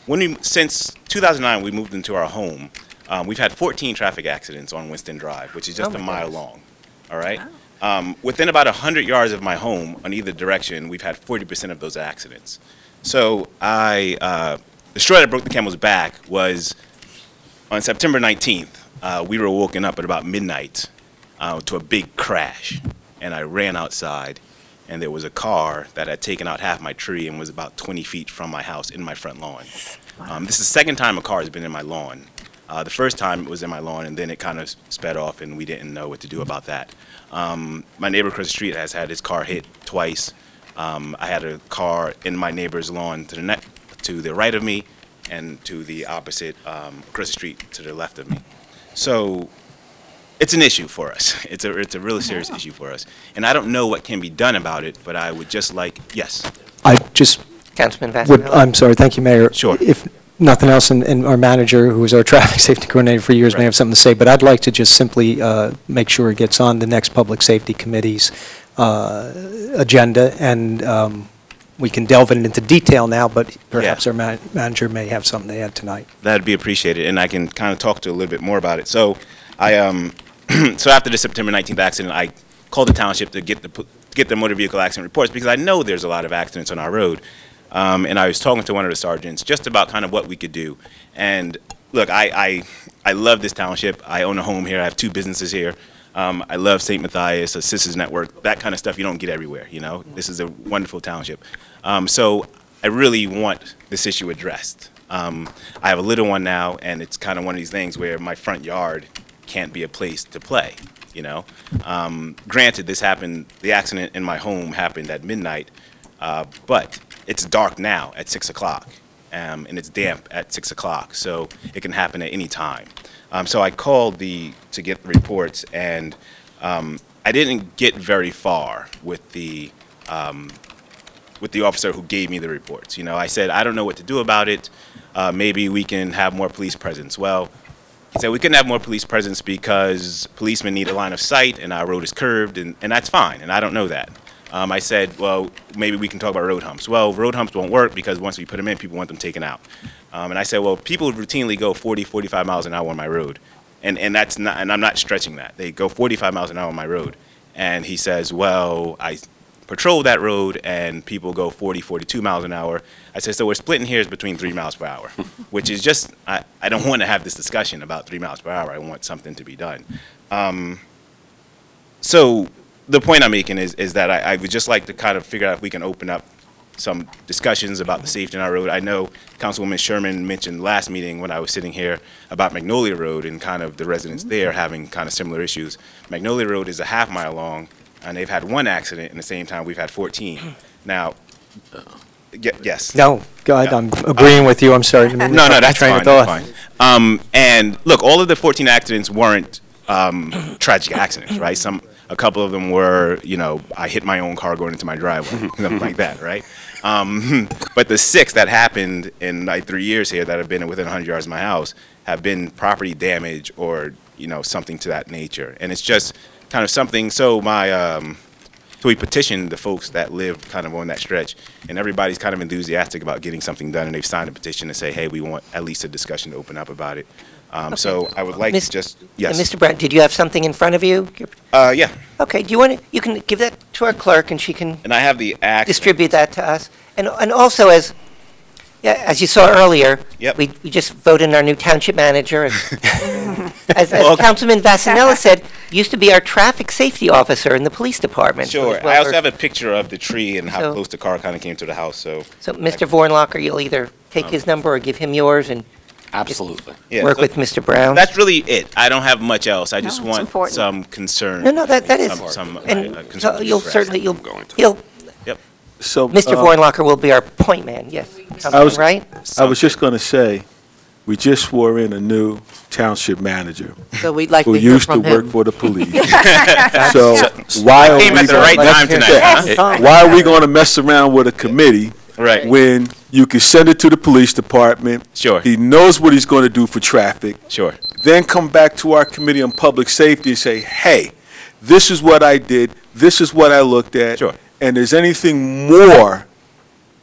when we since 2009, we moved into our home. Um, we've had 14 traffic accidents on Winston Drive, which is just Oh a mile goodness. long. All right. Um, within about 100 yards of my home, on either direction, we've had 40% of those accidents. So I, uh, the straw that broke the camel's back was on September 19th. Uh, we were woken up at about midnight uh, to a big crash, and I ran outside, and there was a car that had taken out half my tree and was about 20 feet from my house in my front lawn. Um, this is the second time a car has been in my lawn. Uh, the first time it was in my lawn, and then it kind of sped off, and we didn't know what to do about that. Um, my neighbor across the street has had his car hit twice. Um, I had a car in my neighbor's lawn to the to the right of me, and to the opposite um, across the street to the left of me. So it's an issue for us. [laughs] It's a it's a really serious issue for us, and I don't know what can be done about it. But I would just like yes, I just Councilman would, Vassanella? I'm sorry, thank you, Mayor. Sure. If nothing else, and, and our manager, who was our [laughs] traffic safety coordinator for years, may Right. have something to say, but I'd like to just simply uh, make sure it gets on the next Public Safety Committee's uh, agenda, and um, we can delve it into detail now, but perhaps our man- manager may have something to add tonight. that'd be appreciated, and I can kind of talk to a little bit more about it. So I um [clears throat] so after the September 19th accident, I called the township to get the get the motor vehicle accident reports because I know there's a lot of accidents on our road. Um, and I was talking to one of the sergeants just about kind of what we could do. And look, I, I, I love this township. I own a home here. I have two businesses here. Um, I love St. Matthias, a Sisters Network, that kind of stuff you don't get everywhere, you know? This is a wonderful township. Um, so I really want this issue addressed. Um, I have a little one now, and it's kind of one of these things where my front yard can't be a place to play, you know? Um, granted, this happened, the accident in my home happened at midnight, uh, but it's dark now at 6 o'clock, um, and it's damp at 6 o'clock, so it can happen at any time. Um, so I called the, to get the reports, and um, I didn't get very far with the, um, with the officer who gave me the reports. You know, I said, I don't know what to do about it. Uh, maybe we can have more police presence. Well, he said we couldn't have more police presence because policemen need a line of sight and our road is curved, and, and that's fine, and I don't know that. Um, I said, well, maybe we can talk about road humps. Well, road humps won't work because once we put them in, people want them taken out. Um, and I said, well, people routinely go 40, 45 miles an hour on my road, and and that's not, and I'm not stretching that. They go 45 miles an hour on my road, and he says, well, I patrol that road and people go 40, 42 miles an hour. I said, so we're splitting hairs between three miles per hour, [laughs] which is just, I, I don't want to have this discussion about three miles per hour. I want something to be done. Um, so the point I'm making is, is that I, I would just like to kind of figure out if we can open up some discussions about the safety on our road. I know Councilwoman Sherman mentioned last meeting when I was sitting here about Magnolia Road and kind of the residents there having kind of similar issues. Magnolia Road is a half mile long, and they've had one accident in the same time we've had 14. [clears throat] Now, ye- yes. No, go ahead, I'm agreeing with you, I'm sorry. No, no, that's fine, that's fine. Um, and look, all of the 14 accidents weren't um, tragic accidents, right? Some, a couple of them were, you know, I hit my own car going into my driveway, [laughs] something like that, right? Um, [laughs] but the six that happened in like three years here that have been within 100 yards of my house have been property damage or, you know, something to that nature. And it's just kind of something, so my, um, so we petitioned the folks that live kind of on that stretch, and everybody's kind of enthusiastic about getting something done, and they've signed a petition to say, hey, we want at least a discussion to open up about it. Um, so I would like Miss- to just, And yes. Mr. Brown, did you have something in front of you? Uh, yeah, Okay, do you want to, you can give that to our clerk and she can and I have the act. distribute that to us. And, and also as, yeah, as you saw earlier, Yep. we, we just voted in our new township manager. and [laughs] As, Well- as Councilman Vassanella [laughs] said, used to be our traffic safety officer in the police department. Sure, well I also versed. have a picture of the tree and how So- close the car kind of came to the house, so. So, Mr. Vornlacker, you'll either take his number or give him yours and Absolutely. Yeah, work so with Mr. Brown. That's really it. I don't have much else. I just it's want important. some concern. No, no, that, that is, Some, some, uh, and uh, concern so you'll address. certainly, you'll, going to. he'll, So. Mr. uh, Vornlacker will be our point man, yes. I Councilman was- Wright? I was just going to say, we just swore in a new township manager So we'd like who to hear used to from work him. for the police. [laughs] So why are we? Came at the gonna- right time tonight, [laughs] huh? Yes. Why are we going to mess around with a committee Right. when you can send it to the police department? Sure. He knows what he's going to do for traffic. Sure. Then come back to our committee on public safety and say, hey, this is what I did, this is what I looked at. Sure. And there's anything more,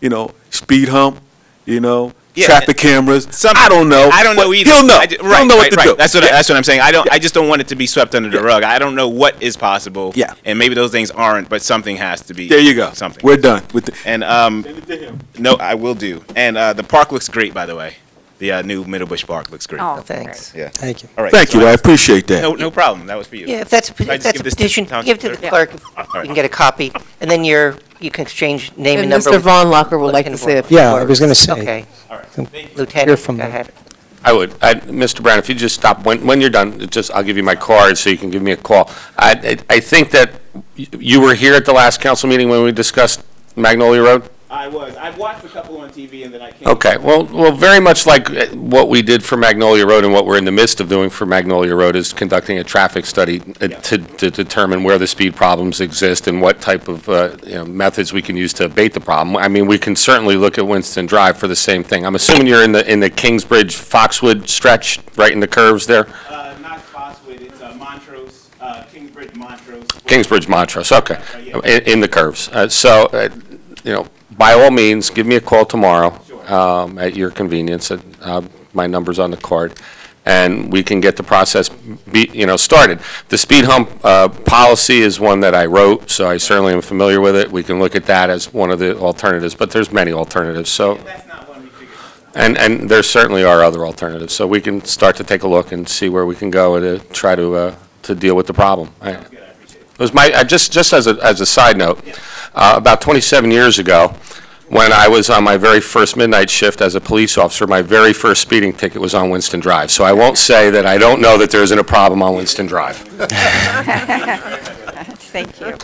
you know, speed hump, you know, Yeah. traffic cameras, Some- I don't know. I don't know either. He'll know. I ju- He'll right, know what to right. do. That's what, that's what I'm saying. I don't, I just don't want it to be swept under the rug. I don't know what is possible. Yeah. And maybe those things aren't, but something has to be. There you go. Something. We're done with the, And, um, no, I will do. And, uh, the park looks great, by the way. The, uh, new Middlebush Park looks great. Oh, Thanks. Yeah. Thank you. All right. thank so you, I appreciate that. No, no problem. That was for you. Yeah, if that's, a Can I if just that's a give this to petition, township give it to the clerk? clerk, All you can get a copy, and then you're, you can exchange name and And number. Mr. with Vornlacker would like to say a few Yeah, I words. was going to say. Okay, All right. Thank you. Lieutenant, Hear from go the- ahead. I would. I, Mr. Brown, if you just stop, when, when you're done, just, I'll give you my card so you can give me a call. I, I I think that y- you were here at the last council meeting when we discussed Magnolia Road? I was. I've watched a couple on TV and then I came. Okay, well, well, very much like uh, what we did for Magnolia Road and what we're in the midst of doing for Magnolia Road is conducting a traffic study uh, to, to determine where the speed problems exist and what type of, uh, you know, methods we can use to abate the problem. I mean, we can certainly look at Winston Drive for the same thing. I'm assuming you're in the, in the Kingsbridge Foxwood stretch, right in the curves there? Uh, not Spotswood, it's, uh, Montrose, uh, Kingsbridge, Montrose. Kingsbridge Montrose, okay, in, in the curves. Uh, So, uh, you know, by all means, give me a call tomorrow um, at your convenience. Uh, My number's on the card. and we can get the process, be, you know, started. The speed hump uh, policy is one that I wrote, so I certainly am familiar with it. We can look at that as one of the alternatives, but there's many alternatives, so. And, and there certainly are other alternatives, so we can start to take a look and see where we can go to try to, uh, to deal with the problem. I- It was my, I just, just as a, as a side note, uh, about 27 years ago, when I was on my very first midnight shift as a police officer, my very first speeding ticket was on Winston Drive. So I won't say that I don't know that there isn't a problem on Winston Drive. [laughs] Thank you.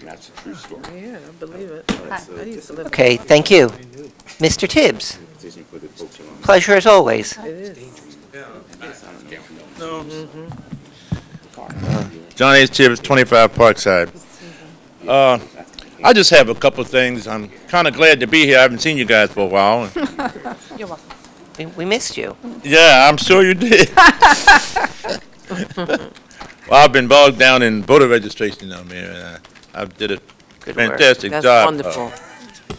That's a true story. Yeah, I believe it. I used to live. Okay, thank you. Mr. Tibbs? Pleasure as always. Mm-hmm. Uh, John H. Tibbs, 25 Parkside. Uh, I just have a couple of things. I'm kind of glad to be here. I haven't seen you guys for a while. [laughs] You're welcome. We- We missed you. Yeah, I'm sure you did. [laughs] [laughs] well, I've been bogged down in voter registration down there. and I, I did a Good work. fantastic That's job. uh, wonderful.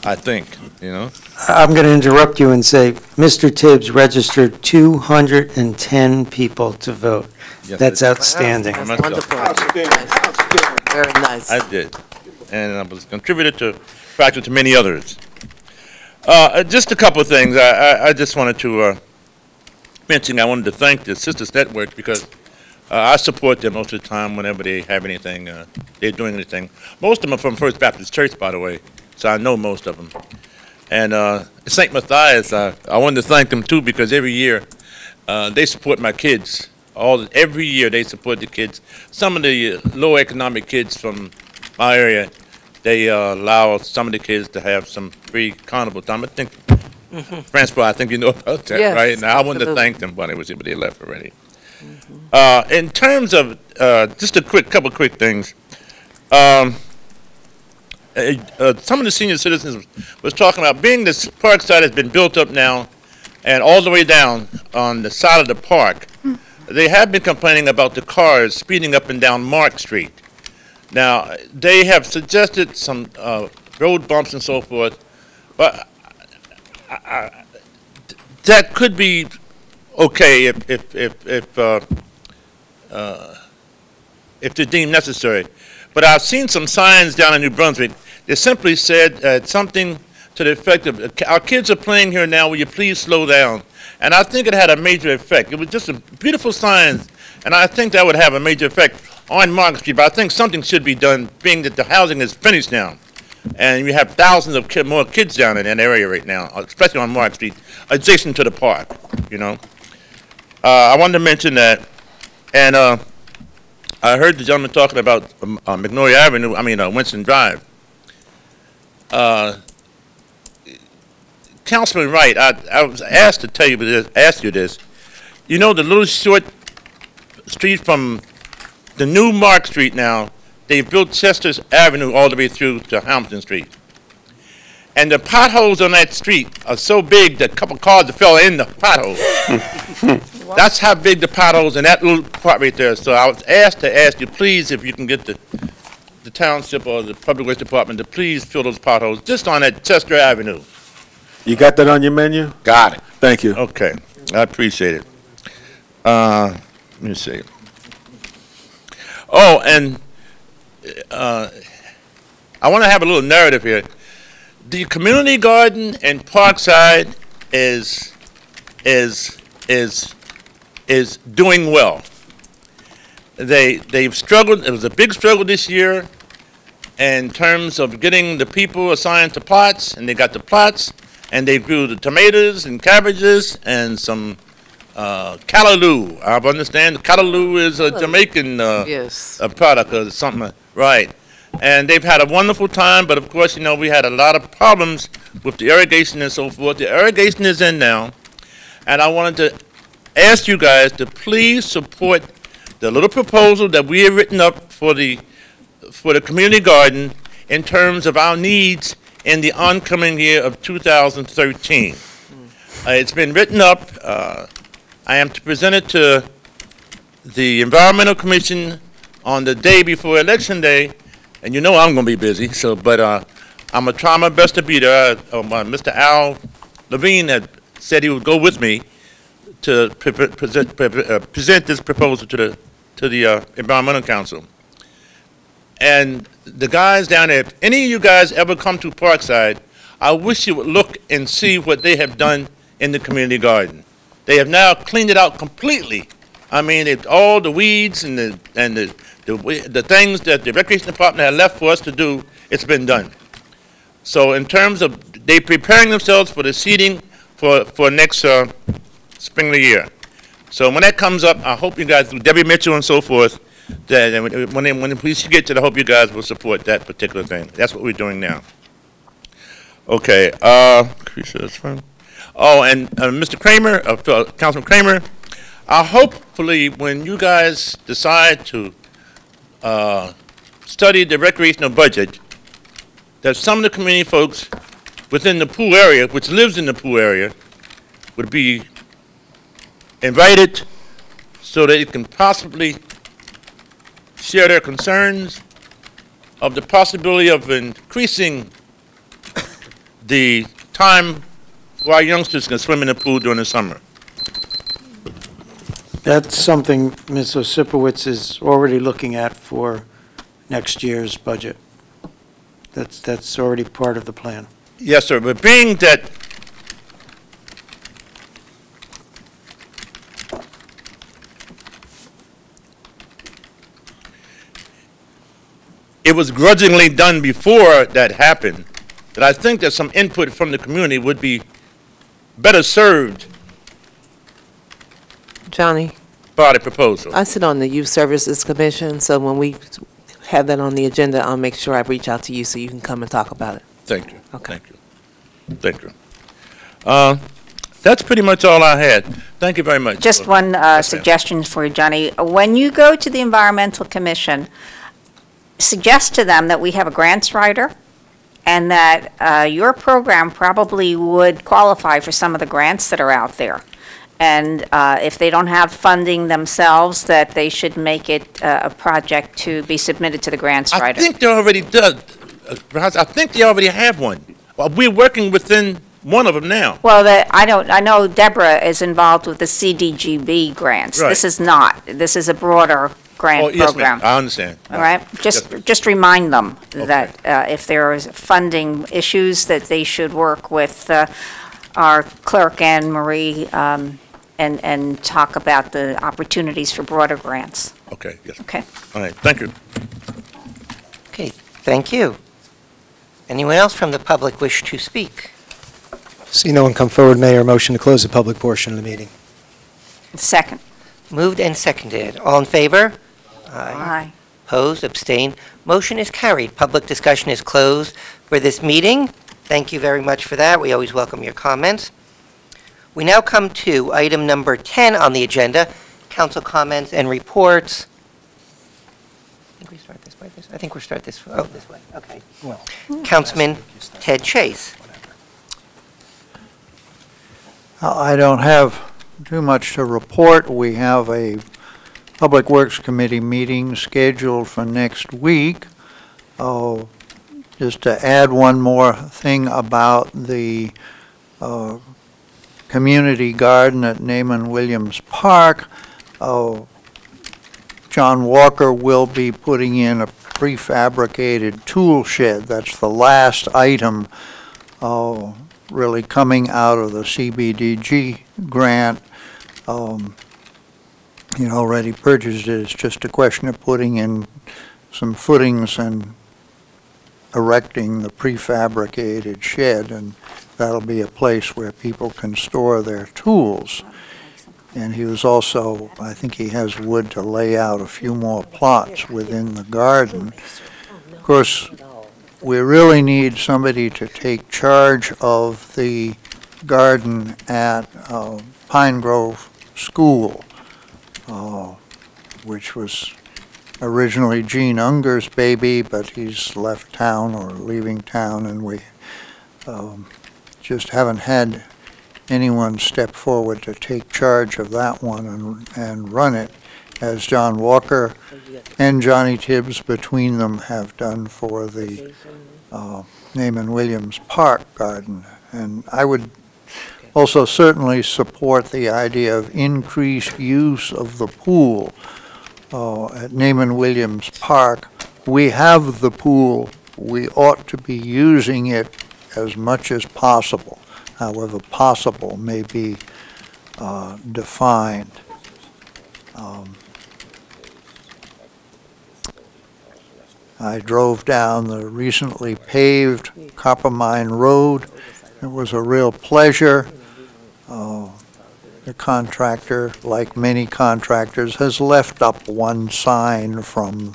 I think, you know. I'm going to interrupt you and say, Mr. Tibbs registered 210 people to vote. Yes, That's I- outstanding. That's Myself. wonderful. Very nice. I did. And I was contributed to, practice to many others. Uh, uh, just a couple of things. I, I, I just wanted to, uh, mention, I wanted to thank the Sisters Network because, uh, I support them most of the time whenever they have anything, uh, they're doing anything. Most of them are from First Baptist Church, by the way, so I know most of them. And, uh, St. Matthias, uh, I wanted to thank them too because every year, uh, they support my kids. All, every year they support the kids. Some of the uh, low economic kids from my area, they uh, allow some of the kids to have some free carnival time. I think, Francois, I think you know about that, Yes, right? Now, I wanted to thank them, but it was, but they left already. Uh, in terms of, uh, just a quick, couple quick things. Um, uh, uh, some of the senior citizens was talking about being this park side has been built up now and all the way down on the side of the park. They have been complaining about the cars speeding up and down Mark Street. Now, they have suggested some uh, road bumps and so forth, but I- I- that could be okay if, if, if, if, uh, uh, if they're deemed necessary. But I've seen some signs down in New Brunswick that simply said uh, something to the effect of, our kids are playing here now, will you please slow down? And I think it had a major effect. It was just a beautiful signs, and I think that would have a major effect on Market Street. But I think something should be done, being that the housing is finished now. And you have thousands of kid, more kids down in that area right now, especially on Market Street, adjacent to the park, you know? Uh, I wanted to mention that, and, uh, I heard the gentleman talking about um, uh, Avenue, I mean, uh, Winston Drive. Uh, Councilman Wright, I, I was asked to tell you this, ask you this. You know the little short street from the new Mark Street now, they built Chester's Avenue all the way through to Hampton Street. And the potholes on that street are so big that a couple cars fell in the potholes. [laughs] That's how big the potholes in that little part right there. So I was asked to ask you, please, if you can get the, the township or the public works department to please fill those potholes just on that Chester Avenue. You got that on your menu? Got it. Thank you. Okay, I appreciate it. Uh, let me see. Oh, and, uh, I want to have a little narrative here. The community garden in Parkside is, is, is, is doing well. They, they've struggled, it was a big struggle this year in terms of getting the people assigned to plots, and they got the plots, and they grew the tomatoes and cabbages and some uh, callaloo. I understand callaloo is a Jamaican uh, Yes. a product or something, right? And they've had a wonderful time, but of course, you know, we had a lot of problems with the irrigation and so forth. The irrigation is in now, and I wanted to ask you guys to please support the little proposal that we have written up for the for the community garden in terms of our needs in the oncoming year of 2013. Uh, it's been written up. Uh, I am to present it to the Environmental Commission on the day before Election Day, and you know I'm going to be busy. So, but uh, I'm gonna try my best to be there. Uh, Mr. Al Levine had said he would go with me to pre- pre- present, pre- uh, present this proposal to the, to the uh, Environmental Council. And the guys down there, if any of you guys ever come to Parkside, I wish you would look and see what they have done in the community garden. They have now cleaned it out completely. I mean, it, all the weeds and the, and the, the, the things that the Recreation Department had left for us to do, it's been done. So in terms of, they preparing themselves for the seeding for, for next, uh, spring of the year. So when that comes up, I hope you guys, Debbie Mitchell and so forth, that, when, they- when the police get to it, I hope you guys will support that particular thing. That's what we're doing now. Okay, uh. Oh, and, uh, Mr. Kramer, uh, uh, Councilman Kramer, I hopefully, when you guys decide to, uh, study the recreational budget, that some of the community folks within the pool area, which lives in the pool area, would be invited so that it can possibly share their concerns of the possibility of increasing the time our youngsters can swim in the pool during the summer. That's something Ms. Osipowitz is already looking at for next year's budget. That's, that's already part of the plan. Yes, sir, but being that it was grudgingly done before that happened, that I think that some input from the community would be better served Johnny, by the proposal. I sit on the Youth Services Commission, so when we have that on the agenda, I'll make sure I reach out to you so you can come and talk about it. Thank you. Okay. Thank you. Thank you. Uh, That's pretty much all I had. Thank you very much. Just one uh, Yes, ma'am. suggestion for you, Johnny. When you go to the Environmental Commission, suggest to them that we have a grants writer and that uh, your program probably would qualify for some of the grants that are out there. And uh, if they don't have funding themselves, that they should make it uh, a project to be submitted to the grants I writer. think they already does, uh, perhaps, I think they already have one. Well, We're working within one of them now. Well, that, I don't, I know Deborah is involved with the CDBG grants. Right. This is not. This is a broader Oh, grant yes, program. ma'am, I understand. All right, just, just remind them that uh, if there is funding issues, that they should work with uh, our clerk, Anne Marie, um, and, and talk about the opportunities for broader grants. Okay, yes. Okay. All right, thank you. Okay, thank you. Anyone else from the public wish to speak? See no one come forward, Mayor, motion to close the public portion of the meeting. Second. Moved and seconded. All in favor? Aye. Opposed, abstained, motion is carried. Public discussion is closed for this meeting. Thank you very much for that. We always welcome your comments. We now come to item number 10 on the agenda, council comments and reports. I think we start this way, this, I think we start this, oh, this way, okay. Well, Councilman Ted Chase. Uh, I don't have too much to report. We have a Public Works Committee meeting scheduled for next week. Oh, Just to add one more thing about the uh, community garden at Naaman Williams Park. Oh, John Walker will be putting in a prefabricated tool shed. That's the last item uh, really coming out of the CDBG grant. Um, He already purchased it, it's just a question of putting in some footings and erecting the prefabricated shed, and that'll be a place where people can store their tools. And he was also, I think he has wood to lay out a few more plots within the garden. Of course, we really need somebody to take charge of the garden at uh, Pine Grove School, uh, which was originally Gene Unger's baby, but he's left town or leaving town, and we um, just haven't had anyone step forward to take charge of that one and, and run it, as John Walker and Johnny Tibbs between them have done for the uh, Naaman Williams Park Garden. And I would Also certainly support the idea of increased use of the pool uh, at Naaman Williams Park. We have the pool, we ought to be using it as much as possible. However, possible may be uh, defined. Um, I drove down the recently paved Coppermine Road. It was a real pleasure. Uh, The contractor, like many contractors, has left up one sign from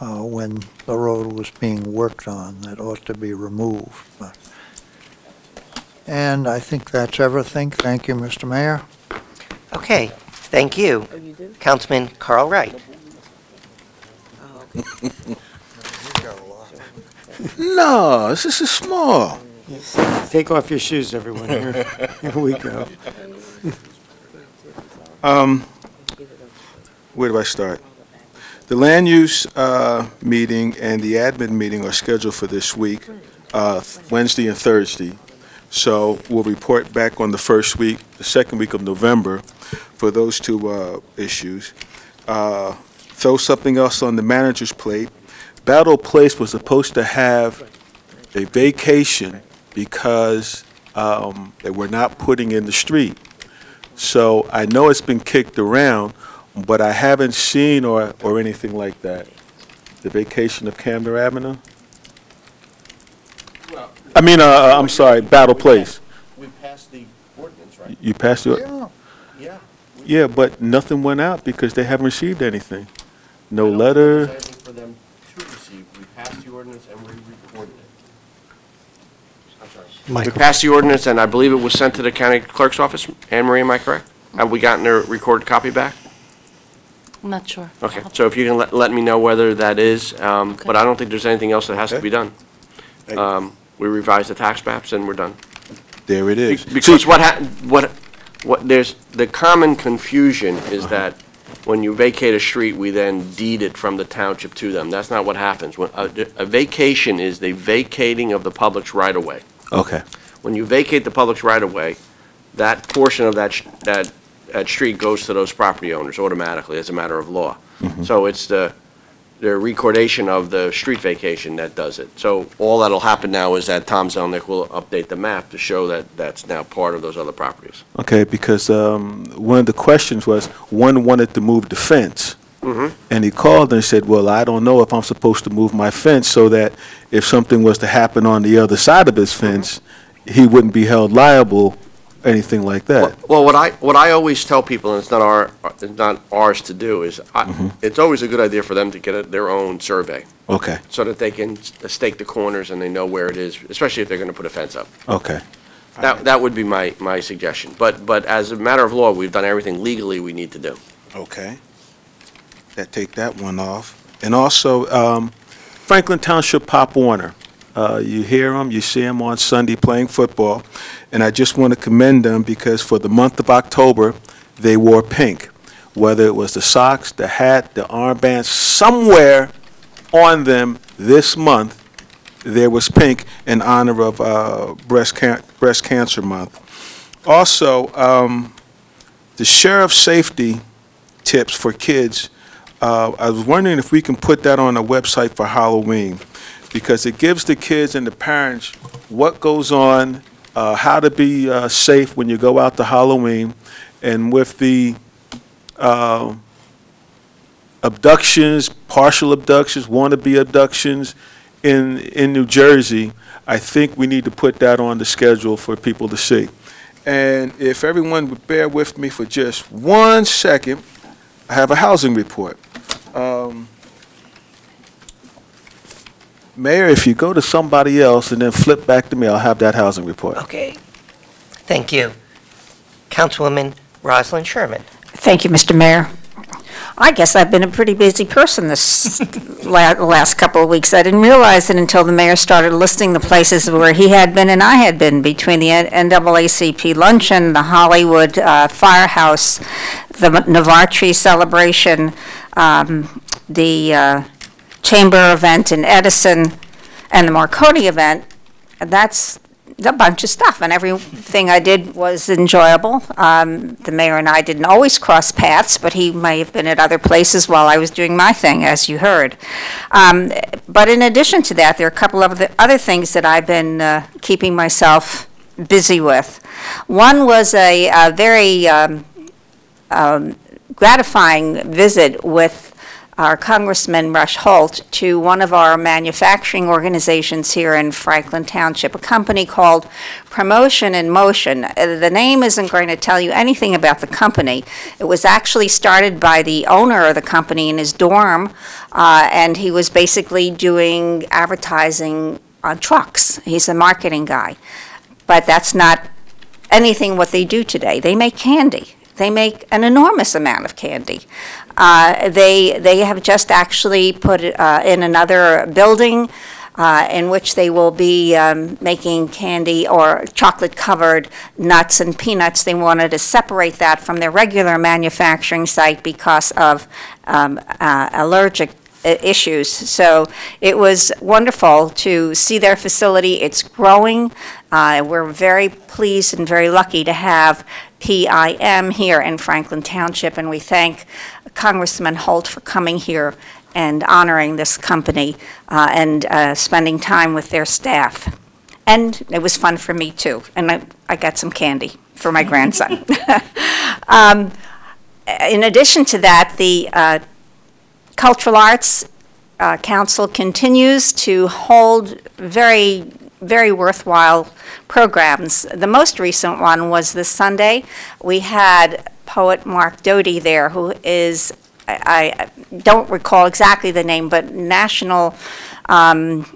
uh, when the road was being worked on that ought to be removed. But- And I think that's everything. Thank you, Mr. Mayor. Okay, thank you. Councilman Carl Wright. [laughs] No, this is small. Take off your shoes, everyone. Here here we go. [laughs] Um, where do I start? The land use uh, meeting and the admin meeting are scheduled for this week, uh, Wednesday and Thursday. So we'll report back on the first week, the second week of November for those two uh, issues. Uh, Throw something else on the manager's plate. Battle Place was supposed to have a vacation because um, they were not putting in the street. So I know it's been kicked around, but I haven't seen or, or anything like that. The vacation of Camden Avenue? I mean, uh, uh, I'm sorry, Battle Place. We passed the ordinance, right? You passed it? Yeah. Yeah. Yeah, but nothing went out because they haven't received anything. No I don't think letter. there's anything for them to receive. We passed the ordinance and we recorded it. I'm. We passed the ordinance, and I believe it was sent to the county clerk's office. Anne Marie, am I correct? Have we gotten a recorded copy back? I'm not sure. Okay, so if you can let, let me know whether that is, um, but I don't think there's anything else that has to be done. Um, we revised the tax maps and we're done. There it is. Be- Because what hap, what, what, there's, the common confusion is that when you vacate a street, we then deed it from the township to them. That's not what happens. When, a, a vacation is the vacating of the public's right-of-way. Okay. When you vacate the public's right-of-way, that portion of that, sh- that, that street goes to those property owners automatically as a matter of law. So it's the, the recordation of the street vacation that does it. So all that'll happen now is that Tom Zelnick will update the map to show that that's now part of those other properties. Okay, because um, one of the questions was, one wanted to move the fence. Mhm. And he called and said, well, I don't know if I'm supposed to move my fence so that if something was to happen on the other side of his fence, he wouldn't be held liable, anything like that. Well, what I, what I always tell people, and it's not our, it's not ours to do, is I, it's always a good idea for them to get a- their own survey Okay, so that they can stake the corners and they know where it is, especially if they're going to put a fence up. okay. That, that would be my, my suggestion. But, but as a matter of law, we've done everything legally we need to do. Okay. That, take that one off. And also, um, Franklin Township Pop Warner. Uh, you hear them, you see them on Sunday playing football. And I just want to commend them because for the month of October, they wore pink. Whether it was the socks, the hat, the armband, somewhere on them this month, there was pink in honor of uh, breast can- breast cancer month. Also, um, the sheriff's safety tips for kids, uh, I was wondering if we can put that on a website for Halloween, because it gives the kids and the parents what goes on, uh, how to be uh, safe when you go out to Halloween, and with the uh, abductions, partial abductions, wannabe abductions in, in New Jersey, I think we need to put that on the schedule for people to see. And if everyone would bear with me for just one second, I have a housing report. Um, Mayor, if you go to somebody else and then flip back to me, I'll have that housing report. Okay. Thank you. Councilwoman Rosalind Sherman. Thank you, Mr. Mayor. I guess I've been a pretty busy person this [laughs] la- last couple of weeks. I didn't realize it until the mayor started listing the places where he had been and I had been, between the NAACP luncheon, the Hollywood uh, Firehouse, the Navratri celebration, um, the uh, Chamber event in Edison, and the Marconi event. That's a bunch of stuff, and everything I did was enjoyable. Um, The mayor and I didn't always cross paths, but he may have been at other places while I was doing my thing, as you heard. Um, But in addition to that, there are a couple of the other things that I've been uh, keeping myself busy with. One was a a very um, um, gratifying visit with our Congressman Rush Holt to one of our manufacturing organizations here in Franklin Township, a company called Promotion in Motion. Uh, The name isn't going to tell you anything about the company. It was actually started by the owner of the company in his dorm, uh, and he was basically doing advertising on trucks. He's a marketing guy. But that's not anything what they do today. They make candy. They make an enormous amount of candy. Uh, They, they have just actually put uh, in another building uh, in which they will be um, making candy or chocolate-covered nuts and peanuts. They wanted to separate that from their regular manufacturing site because of um, uh, allergic issues. So it was wonderful to see their facility. It's growing. Uh, We're very pleased and very lucky to have PIM here in Franklin Township, and we thank Congressman Holt for coming here and honoring this company uh, and uh, spending time with their staff. And it was fun for me, too, and I I got some candy for my grandson. [laughs] Um, In addition to that, the uh, Cultural Arts uh, Council continues to hold very, very worthwhile programs. The most recent one was this Sunday. We had poet Mark Doty there, who is, I I don't recall exactly the name, but National um,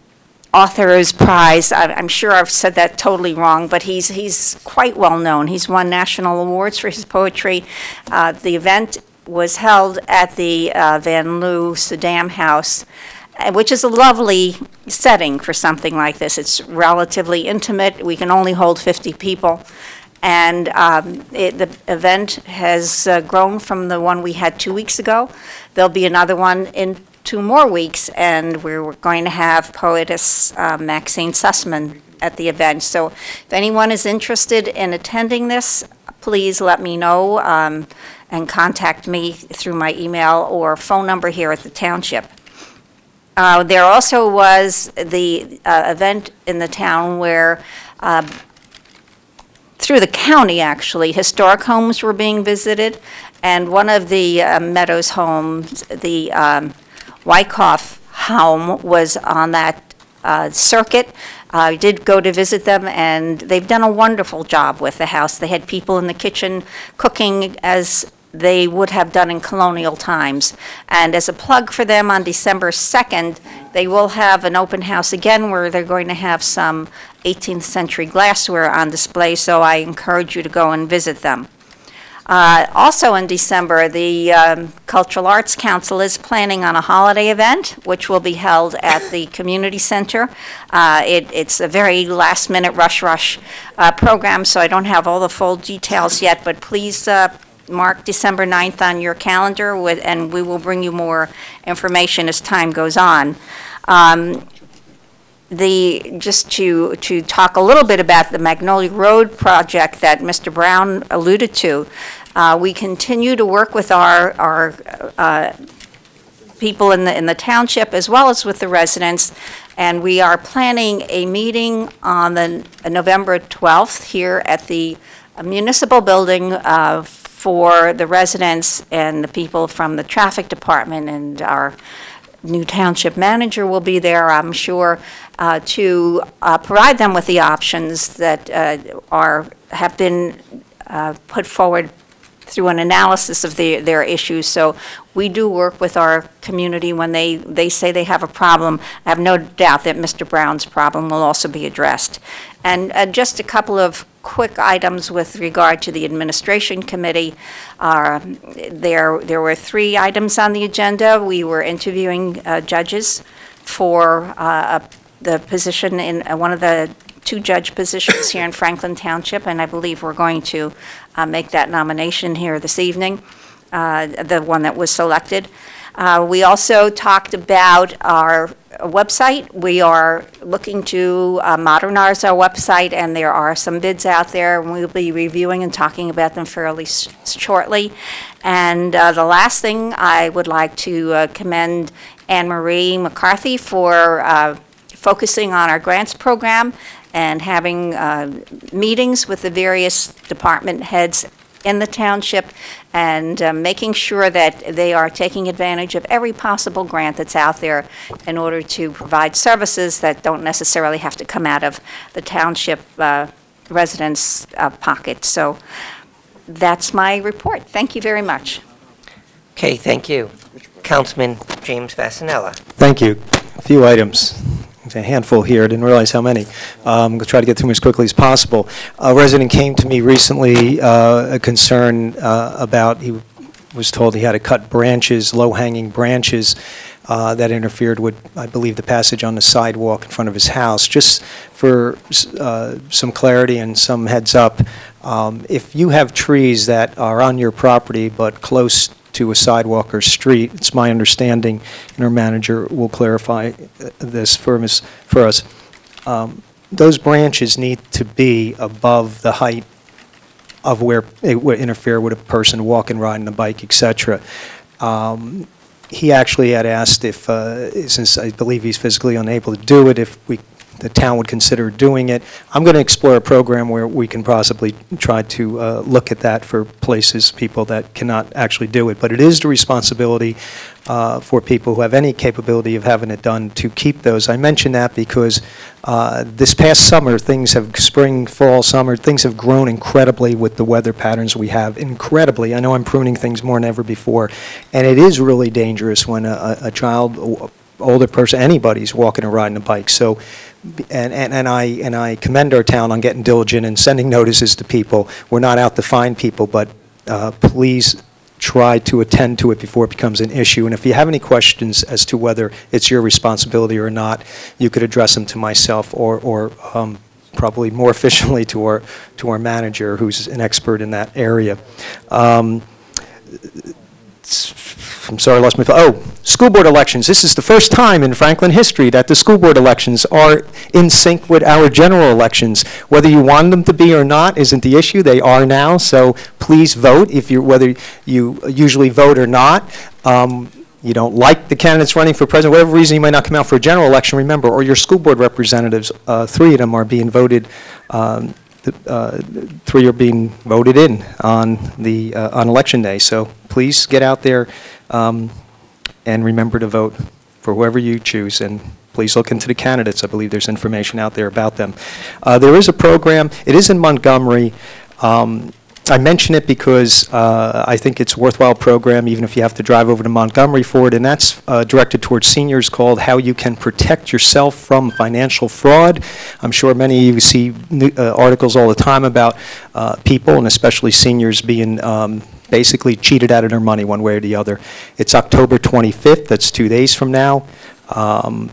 Authors Prize. I- I'm sure I've said that totally wrong, but he's, he's quite well-known. He's won national awards for his poetry. Uh, The event was held at the uh, Van Liew Suydam House, uh, which is a lovely setting for something like this. It's relatively intimate. We can only hold 50 people. And um, it- the event has uh, grown from the one we had two weeks ago. There'll be another one in two more weeks, and we're going to have poetess uh, Maxine Sussman at the event. So if anyone is interested in attending this, please let me know um, and contact me through my email or phone number here at the township. Uh, There also was the uh, event in the town where, uh, through the county, actually, historic homes were being visited, and one of the uh, Meadows homes, the um, Wyckoff home, was on that uh, circuit. I did go to visit them, and they've done a wonderful job with the house. They had people in the kitchen cooking as they would have done in colonial times. And as a plug for them, on December 2nd, they will have an open house again where they're going to have some 18th century glassware on display, so I encourage you to go and visit them. Uh, Also in December, the um, Cultural Arts Council is planning on a holiday event, which will be held at the [coughs] community center. Uh, it- It's a very last-minute rush-rush uh, program, so I don't have all the full details yet, but please uh, mark December 9th on your calendar, with- and we will bring you more information as time goes on. Um, the, just to, to talk a little bit about the Magnolia Road project that Mr. Brown alluded to, uh, we continue to work with our, our uh, people in the, in the township as well as with the residents, and we are planning a meeting on the November 12th here at the municipal building uh, for the residents and the people from the traffic department and our new township manager will be there, I'm sure, uh, to uh, provide them with the options that uh, are, have been uh, put forward through an analysis of their, their issues. So we do work with our community when they, they say they have a problem. I have no doubt that Mr. Brown's problem will also be addressed. And uh, just a couple of quick items with regard to the administration committee. Uh, There, there were three items on the agenda. We were interviewing uh, judges for uh, the position in uh, one of the two judge positions here in [coughs] Franklin Township, and I believe we're going to uh, make that nomination here this evening, uh, the one that was selected. Uh, We also talked about our website. We are looking to uh, modernize our website, and there are some bids out there, and we'll be reviewing and talking about them fairly s- shortly. And uh, the last thing, I would like to uh, commend Anne Marie McCarthy for uh, focusing on our grants program and having uh, meetings with the various department heads in the township and uh, making sure that they are taking advantage of every possible grant that's out there in order to provide services that don't necessarily have to come out of the township uh, residents' uh, pocket. So that's my report. Thank you very much. Okay, thank you. Councilman James Vassanella. Thank you. A few items. A handful here, I didn't realize how many. Um, I'm going to try to get through them as quickly as possible. A resident came to me recently, uh, a concern uh, about, he was told he had to cut branches, low-hanging branches, uh, that interfered with, I believe, the passage on the sidewalk in front of his house. Just for uh, some clarity and some heads up, um, if you have trees that are on your property but close to a sidewalk or street, it's my understanding, and our manager will clarify uh, this for us, for us, um, those branches need to be above the height of where it would interfere with a person walking, riding a bike, et cetera. Um, He actually had asked if, uh, since I believe he's physically unable to do it, if we, the town would consider doing it. I'm going to explore a program where we can possibly try to uh, look at that for places, people that cannot actually do it. But it is the responsibility uh, for people who have any capability of having it done to keep those. I mention that because uh, this past summer, things have, spring, fall, summer, things have grown incredibly with the weather patterns we have, incredibly. I know I'm pruning things more than ever before, and it is really dangerous when a- a child, older person, anybody's walking or riding a bike. So, and, and and I, and I commend our town on getting diligent and sending notices to people. We're not out to find people, but uh, please try to attend to it before it becomes an issue. And if you have any questions as to whether it's your responsibility or not, you could address them to myself or, or um, probably more [laughs] efficiently to our, to our manager, who's an expert in that area. Um, I'm sorry, I lost my, thought. oh, school board elections. This is the first time in Franklin history that the school board elections are in sync with our general elections. Whether you want them to be or not isn't the issue. They are now, so please vote if you, whether you usually vote or not. Um, you don't like the candidates running for president, whatever reason you might not come out for a general election, remember, or your school board representatives, uh, three of them are being voted, um, uh, three are being voted in on the, uh, on election day. So please get out there um, and remember to vote for whoever you choose, and please look into the candidates. I believe there's information out there about them. Uh, There is a program, it is in Montgomery. Um, I mention it because uh, I think it's a worthwhile program, even if you have to drive over to Montgomery for it, and that's uh, directed towards seniors called How You Can Protect Yourself from Financial Fraud. I'm sure many of you see new- uh, articles all the time about uh, people, and especially seniors, being um, basically cheated out of their money one way or the other. It's October 25th, that's two days from now. Um,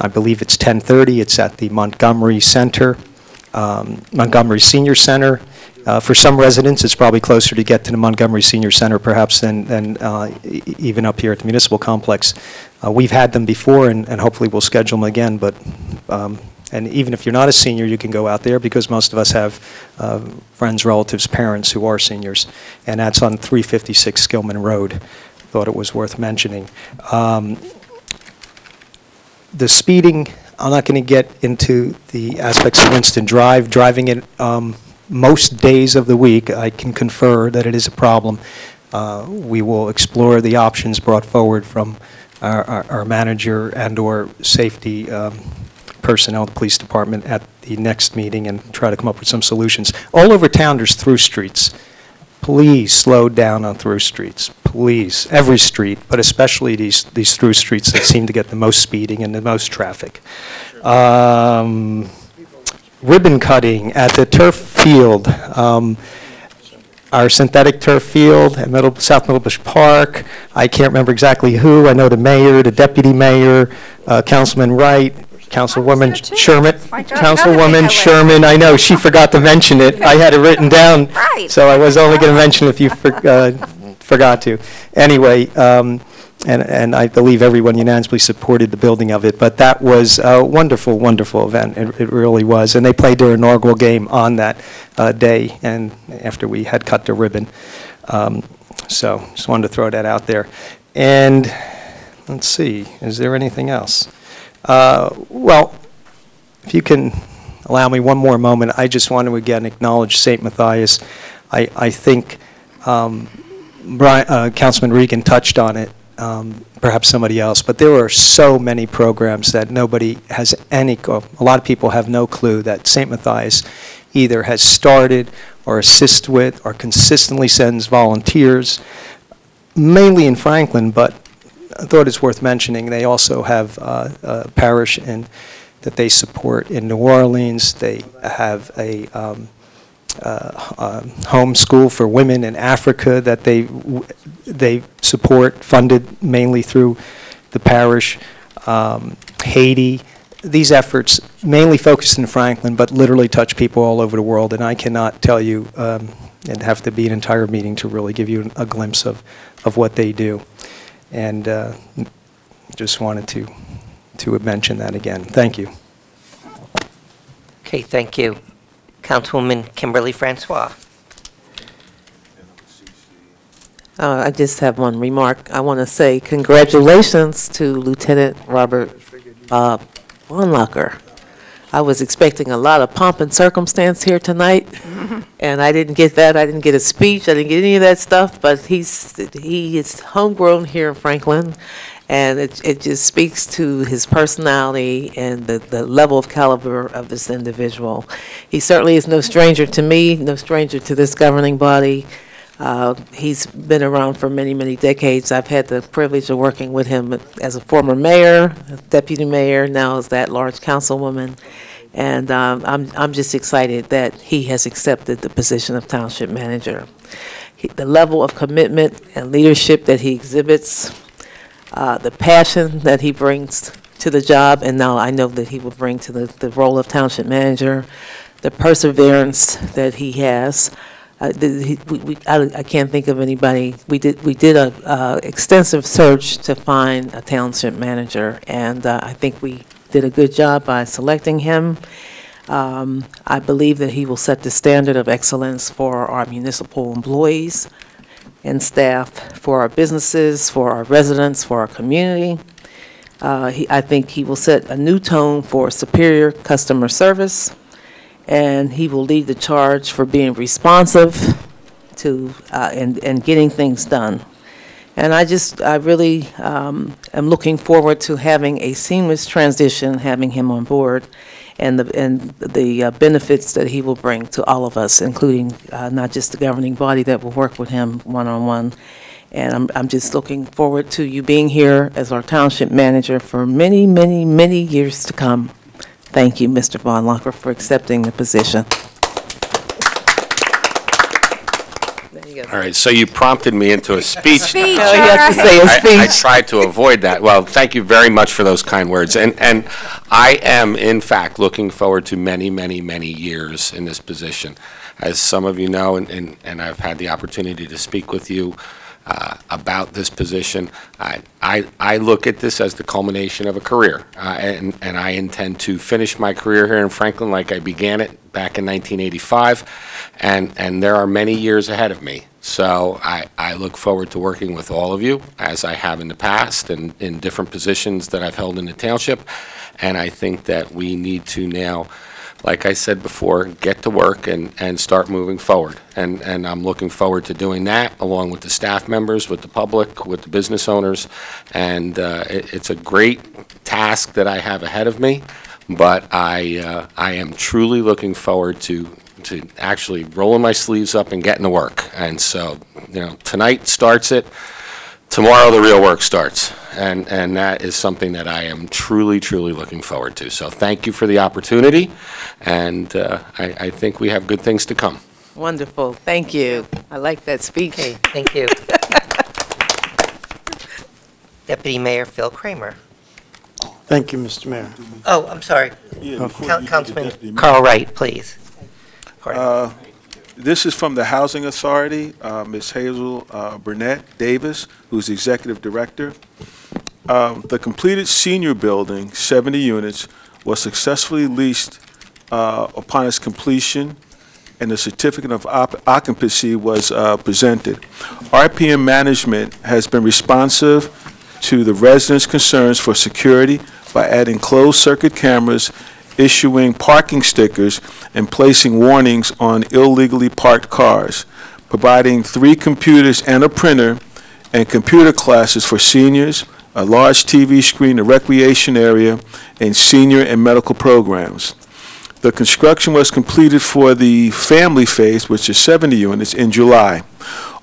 I believe it's 10:30, it's at the Montgomery Center, um, Montgomery Senior Center. Uh, For some residents, it's probably closer to get to the Montgomery Senior Center perhaps than, than uh, e- even up here at the municipal complex. Uh, We've had them before, and and hopefully we'll schedule them again, but, um, and even if you're not a senior, you can go out there, because most of us have uh, friends, relatives, parents who are seniors, and that's on 356 Skillman Road. Thought it was worth mentioning. Um, the speeding, I'm not going to get into the aspects of Winston Drive. Driving it um, most days of the week, I can confer that it is a problem. Uh, We will explore the options brought forward from our- our our manager and/or safety um, personnel, the police department, at the next meeting and try to come up with some solutions. All over town, there's through streets. Please slow down on through streets, please, every street, but especially these, these through streets that seem to get the most speeding and the most traffic. Um, Ribbon cutting at the turf field, um, our synthetic turf field at Middle, South Middlebush Park. I can't remember exactly who, I know the mayor, the deputy mayor, uh, Councilman Wright, Councilwoman Sherman, Councilwoman Sherman, I know, she forgot to mention it. I had it written [laughs] down. Right. So I was only going to mention if you for- uh, forgot to. Anyway, um, and, and I believe everyone unanimously supported the building of it. But that was a wonderful, wonderful event. It, it really was. And they played their inaugural game on that uh, day, and after we had cut the ribbon. Um, so just wanted to throw that out there. And let's see, is there anything else? Uh, well, if you can allow me one more moment, I just want to again acknowledge St. Matthias. I, I think um, Brian, uh, Councilman Regan touched on it, um, perhaps somebody else, but there are so many programs that nobody has any, a lot of people have no clue that St. Matthias either has started or assists with or consistently sends volunteers, mainly in Franklin, but I thought it's worth mentioning, they also have uh, a parish in, that they support in New Orleans. They have a um, home school for women in Africa that they, they support, funded mainly through the parish. Um, Haiti, these efforts mainly focused in Franklin, but literally touch people all over the world. And I cannot tell you, um, it'd have to be an entire meeting to really give you a glimpse of, of what they do. And uh, just wanted to, to mention that again. Thank you. Okay, thank you. Councilwoman Kimberly Francois. Uh, I just have one remark. I want to say congratulations to Lieutenant Robert Bob Vornlacker. I was expecting a lot of pomp and circumstance here tonight, [laughs] and I didn't get that. I didn't get a speech. I didn't get any of that stuff, but he's, he is homegrown here in Franklin, and it, it just speaks to his personality and the, the level of caliber of this individual. He certainly is no stranger to me, no stranger to this governing body. Uh, He's been around for many, many decades. I've had the privilege of working with him as a former mayor, deputy mayor, now as that large councilwoman. And um, I'm, I'm just excited that he has accepted the position of township manager. He- The level of commitment and leadership that he exhibits, uh, the passion that he brings to the job, and now I know that he will bring to the, the role of township manager, the perseverance that he has. Uh, the- he- we- we- I I can't think of anybody, we did, we did a uh, extensive search to find a township manager, and uh, I think we did a good job by selecting him. Um, I believe that he will set the standard of excellence for our municipal employees and staff, for our businesses, for our residents, for our community. Uh, he- I think he will set a new tone for superior customer service, and he will lead the charge for being responsive to, uh, and, and getting things done. And I just, I really um, am looking forward to having a seamless transition, having him on board, and the, and the uh, benefits that he will bring to all of us, including uh, not just the governing body that will work with him one-on-one. And I'm, I'm just looking forward to you being here as our township manager for many, many, many years to come. Thank you, Mr. Vornlacker, for accepting the position. All right, so you prompted me into a speech. Speech, No, you have to all right. say a I- I speech. I tried to avoid that. Well, thank you very much for those kind words. And, and I am, in fact, looking forward to many, many, many years in this position. As some of you know, and- and, and I've had the opportunity to speak with you uh, about this position, I, I, I look at this as the culmination of a career. Uh, And, and I intend to finish my career here in Franklin like I began it back in 1985, and, and there are many years ahead of me. So I, I look forward to working with all of you, as I have in the past, and in different positions that I've held in the township. And I think that we need to now, like I said before, get to work and, and start moving forward. And, and I'm looking forward to doing that, along with the staff members, with the public, with the business owners. And uh, it, it's a great task that I have ahead of me, but I, uh, I am truly looking forward to, to actually rolling my sleeves up and getting to work. And so, you know, tonight starts it, tomorrow the real work starts. And, and that is something that I am truly, truly looking forward to. So thank you for the opportunity, and uh, I, I think we have good things to come. Wonderful, thank you. I like that speech. Okay, thank you. [laughs] Deputy Mayor Phil Kramer. Thank you, Mr. Mayor. Oh, I'm sorry. Yeah, Coun- before you get to Councilman Carl Wright, please. Pardon. Uh, This is from the Housing Authority, uh, Ms. Hazel uh, Burnett Davis, who's the Executive Director. Um, The completed senior building, 70 units, was successfully leased uh, upon its completion, and the certificate of occupancy was uh, presented. RPM Management has been responsive to the residents' concerns for security by adding closed-circuit cameras, issuing parking stickers, and placing warnings on illegally parked cars, providing three computers and a printer, and computer classes for seniors, a large TV screen, a recreation area, and senior and medical programs. The construction was completed for the family phase, which is 70 units, in July.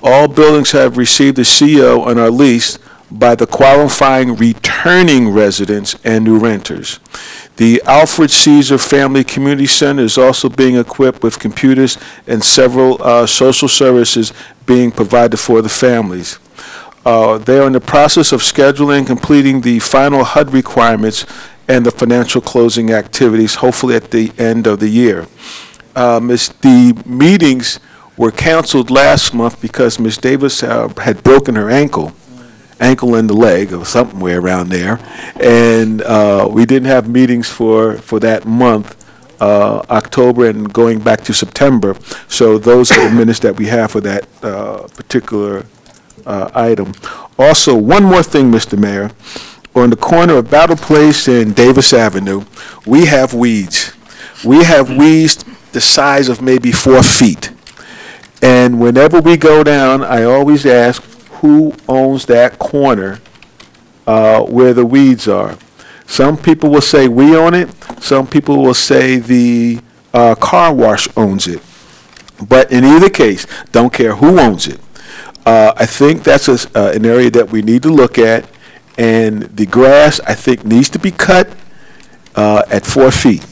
All buildings have received a CO and are leased by the qualifying returning residents and new renters. The Alfred Caesar Family Community Center is also being equipped with computers and several uh, social services being provided for the families. Uh, They are in the process of scheduling and completing the final HUD requirements and the financial closing activities, hopefully at the end of the year. Ms., the meetings were canceled last month because Ms. Davis uh, had broken her ankle, ankle and the leg, or somewhere around there, and uh, we didn't have meetings for, for that month, uh, October and going back to September. So those are the minutes that we have for that uh, particular uh, item. Also, one more thing, Mr. Mayor. On the corner of Battle Place and Davis Avenue, we have weeds. We have weeds the size of maybe four feet. And whenever we go down, I always ask, who owns that corner uh, where the weeds are? Some people will say we own it, some people will say the uh, car wash owns it. But in either case, don't care who owns it. Uh, I think that's a uh, an area that we need to look at, and the grass, I think, needs to be cut uh, at four feet.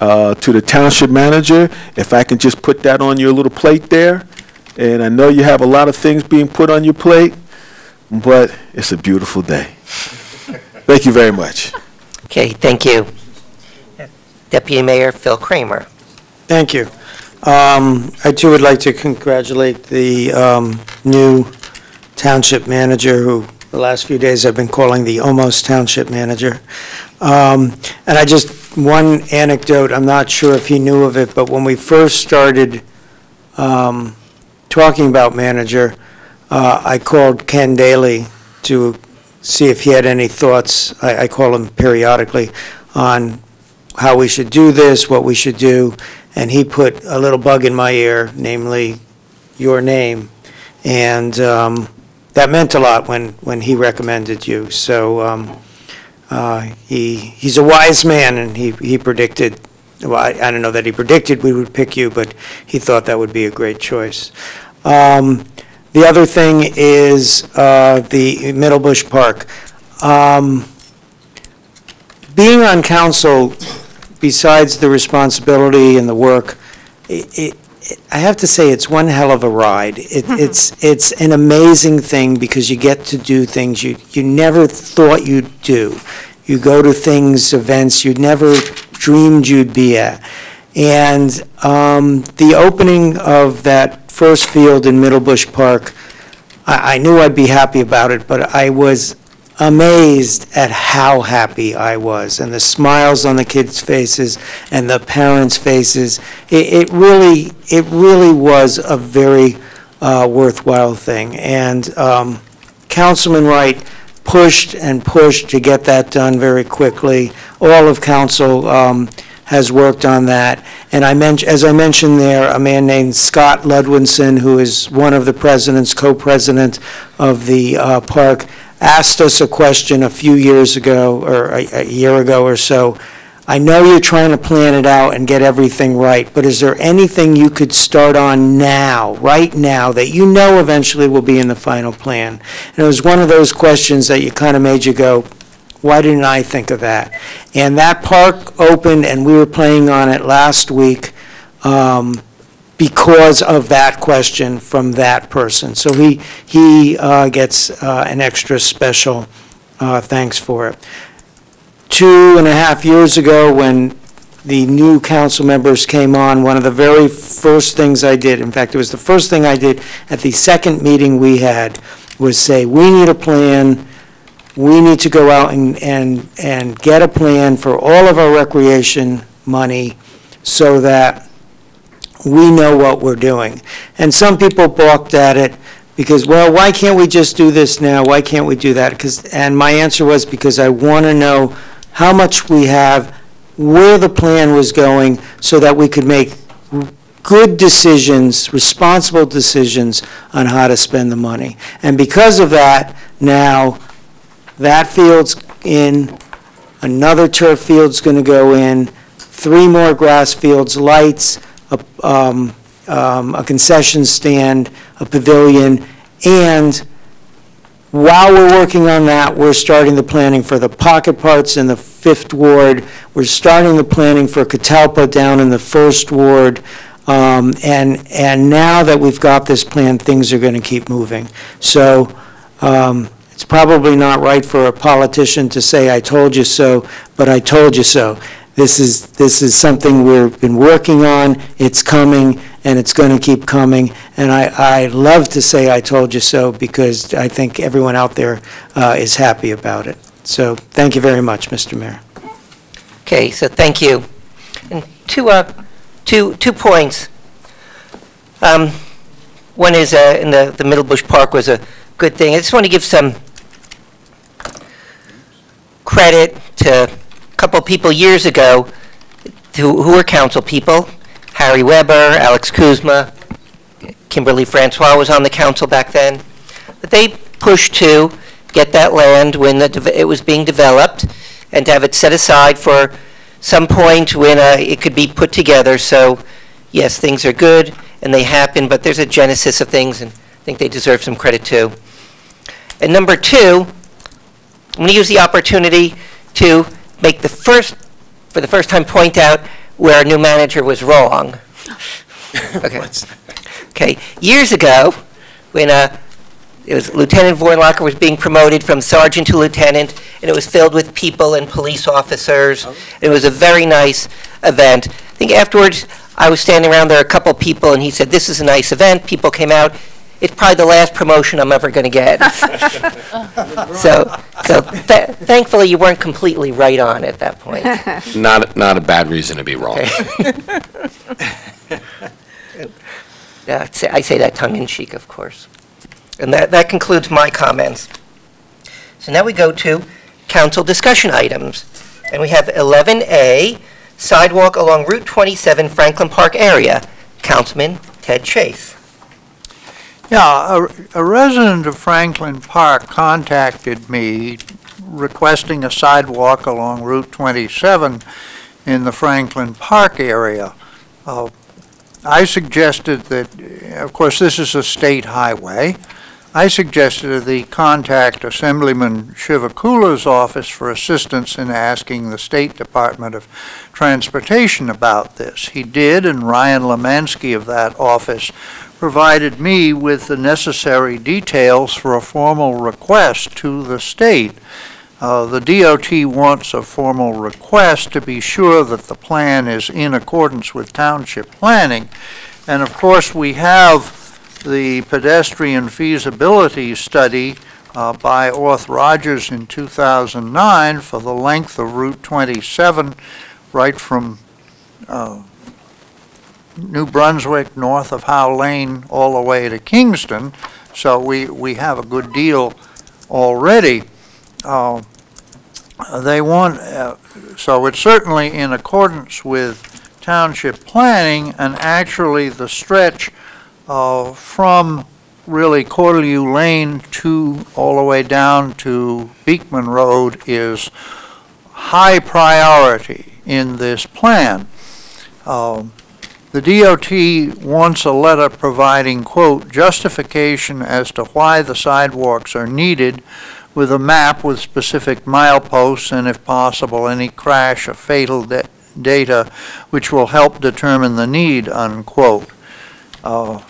Uh, To the township manager, if I can just put that on your little plate there, and I know you have a lot of things being put on your plate, but it's a beautiful day. Thank you very much. Okay, thank you. Deputy Mayor Phil Kramer. Thank you. Um, I too would like to congratulate the um, new township manager, who the last few days I've been calling the almost township manager. Um, And I just, one anecdote, I'm not sure if he knew of it, but when we first started um, talking about manager, uh, I called Ken Daly to see if he had any thoughts, I I call him periodically, on how we should do this, what we should do, and he put a little bug in my ear, namely your name. And um, that meant a lot when, when he recommended you. So um, uh, he, he's a wise man, and he, he predicted, well, I I don't know that he predicted we would pick you, but he thought that would be a great choice. Um, The other thing is uh, the Middlebush Park. Um, Being on council, besides the responsibility and the work, i- it, I have to say, it's one hell of a ride. It, it's, it's an amazing thing because you get to do things you, you never thought you'd do. You go to things, events you never dreamed you'd be at. And um, the opening of that first field in Middlebush Park, I, I knew I'd be happy about it, but I was amazed at how happy I was, and the smiles on the kids' faces and the parents' faces. It, it really, it really was a very uh, worthwhile thing. And um, Councilman Wright pushed and pushed to get that done very quickly. All of council um, has worked on that. And I as I mentioned there, a man named Scott Ludwinson, who is one of the presidents, co-president of the uh, park, asked us a question a few years ago, or a a year ago or so. I know you're trying to plan it out and get everything right, but is there anything you could start on now, right now, that you know eventually will be in the final plan? And it was one of those questions that you kind of made you go, why didn't I think of that? And that park opened, and we were playing on it last week um, because of that question from that person. So he, he uh, gets uh, an extra special uh, thanks for it. Two and a half years ago, when the new council members came on, one of the very first things I did, in fact, it was the first thing I did at the second meeting we had, was say, we need a plan, we need to go out and, and, and get a plan for all of our recreation money so that we know what we're doing. And some people balked at it because, well, why can't we just do this now? Why can't we do that? Because, and my answer was because I want to know how much we have, where the plan was going, so that we could make good decisions, responsible decisions on how to spend the money. And because of that, now, that field's in, another turf field's going to go in, three more grass fields, lights, a um, um, a concession stand, a pavilion, and while we're working on that, we're starting the planning for the pocket parts in the Fifth Ward. We're starting the planning for Catalpa down in the First Ward. Um, And, and now that we've got this plan, things are going to keep moving. So um, it's probably not right for a politician to say, "I told you so," but I told you so. This is, this is something we've been working on, it's coming, and it's going to keep coming. And I, I love to say I told you so, because I think everyone out there uh, is happy about it. So, thank you very much, Mr. Mayor. Okay, so thank you. And two, uh, two, two points. Um, One is, uh, in the, the Middlebush Park was a good thing. I just want to give some credit to couple people years ago who, who were council people. Harry Weber, Alex Kuzma, Kimberly Francois was on the council back then. But they pushed to get that land when the, it was being developed and to have it set aside for some point when uh, it could be put together. So, yes, things are good and they happen, but there's a genesis of things, and I think they deserve some credit too. And number two, I'm going to use the opportunity to make the first, for the first time, point out where our new manager was wrong. [laughs] Okay. Okay, years ago, when uh, it was Lieutenant Vornlacker was being promoted from sergeant to lieutenant, and it was filled with people and police officers. It was a very nice event. I think afterwards, I was standing around there, a couple people, and he said, "This is a nice event." People came out. It's probably the last promotion I'm ever going to get. [laughs] so, so th- thankfully, you weren't completely right on at that point. [laughs] Not, not a bad reason to be wrong. Yeah, I'd say- I say that tongue in cheek, of course. And that, that concludes my comments. So now we go to council discussion items. And we have 11A, sidewalk along Route 27 Franklin Park area. Councilman Ted Chase. Yeah, a, a resident of Franklin Park contacted me requesting a sidewalk along Route 27 in the Franklin Park area. Uh, I suggested that, of course, this is a state highway. I suggested that he contact Assemblyman Chivukula's office for assistance in asking the State Department of Transportation about this. He did, and Ryan Lemansky of that office provided me with the necessary details for a formal request to the state. Uh, The DOT wants a formal request to be sure that the plan is in accordance with township planning. And of course, we have the pedestrian feasibility study uh, by Orth-Rodgers in 2009 for the length of Route 27, right from uh, New Brunswick, north of Howe Lane, all the way to Kingston. So we, we have a good deal already. Uh, They want, uh, so it's certainly in accordance with township planning, and actually the stretch uh, from really Cortelyou Lane to, all the way down to Beekman Road is high priority in this plan. Um, The DOT wants a letter providing, quote, justification as to why the sidewalks are needed with a map with specific mileposts and if possible, any crash or fatal da- data which will help determine the need, unquote. Uh,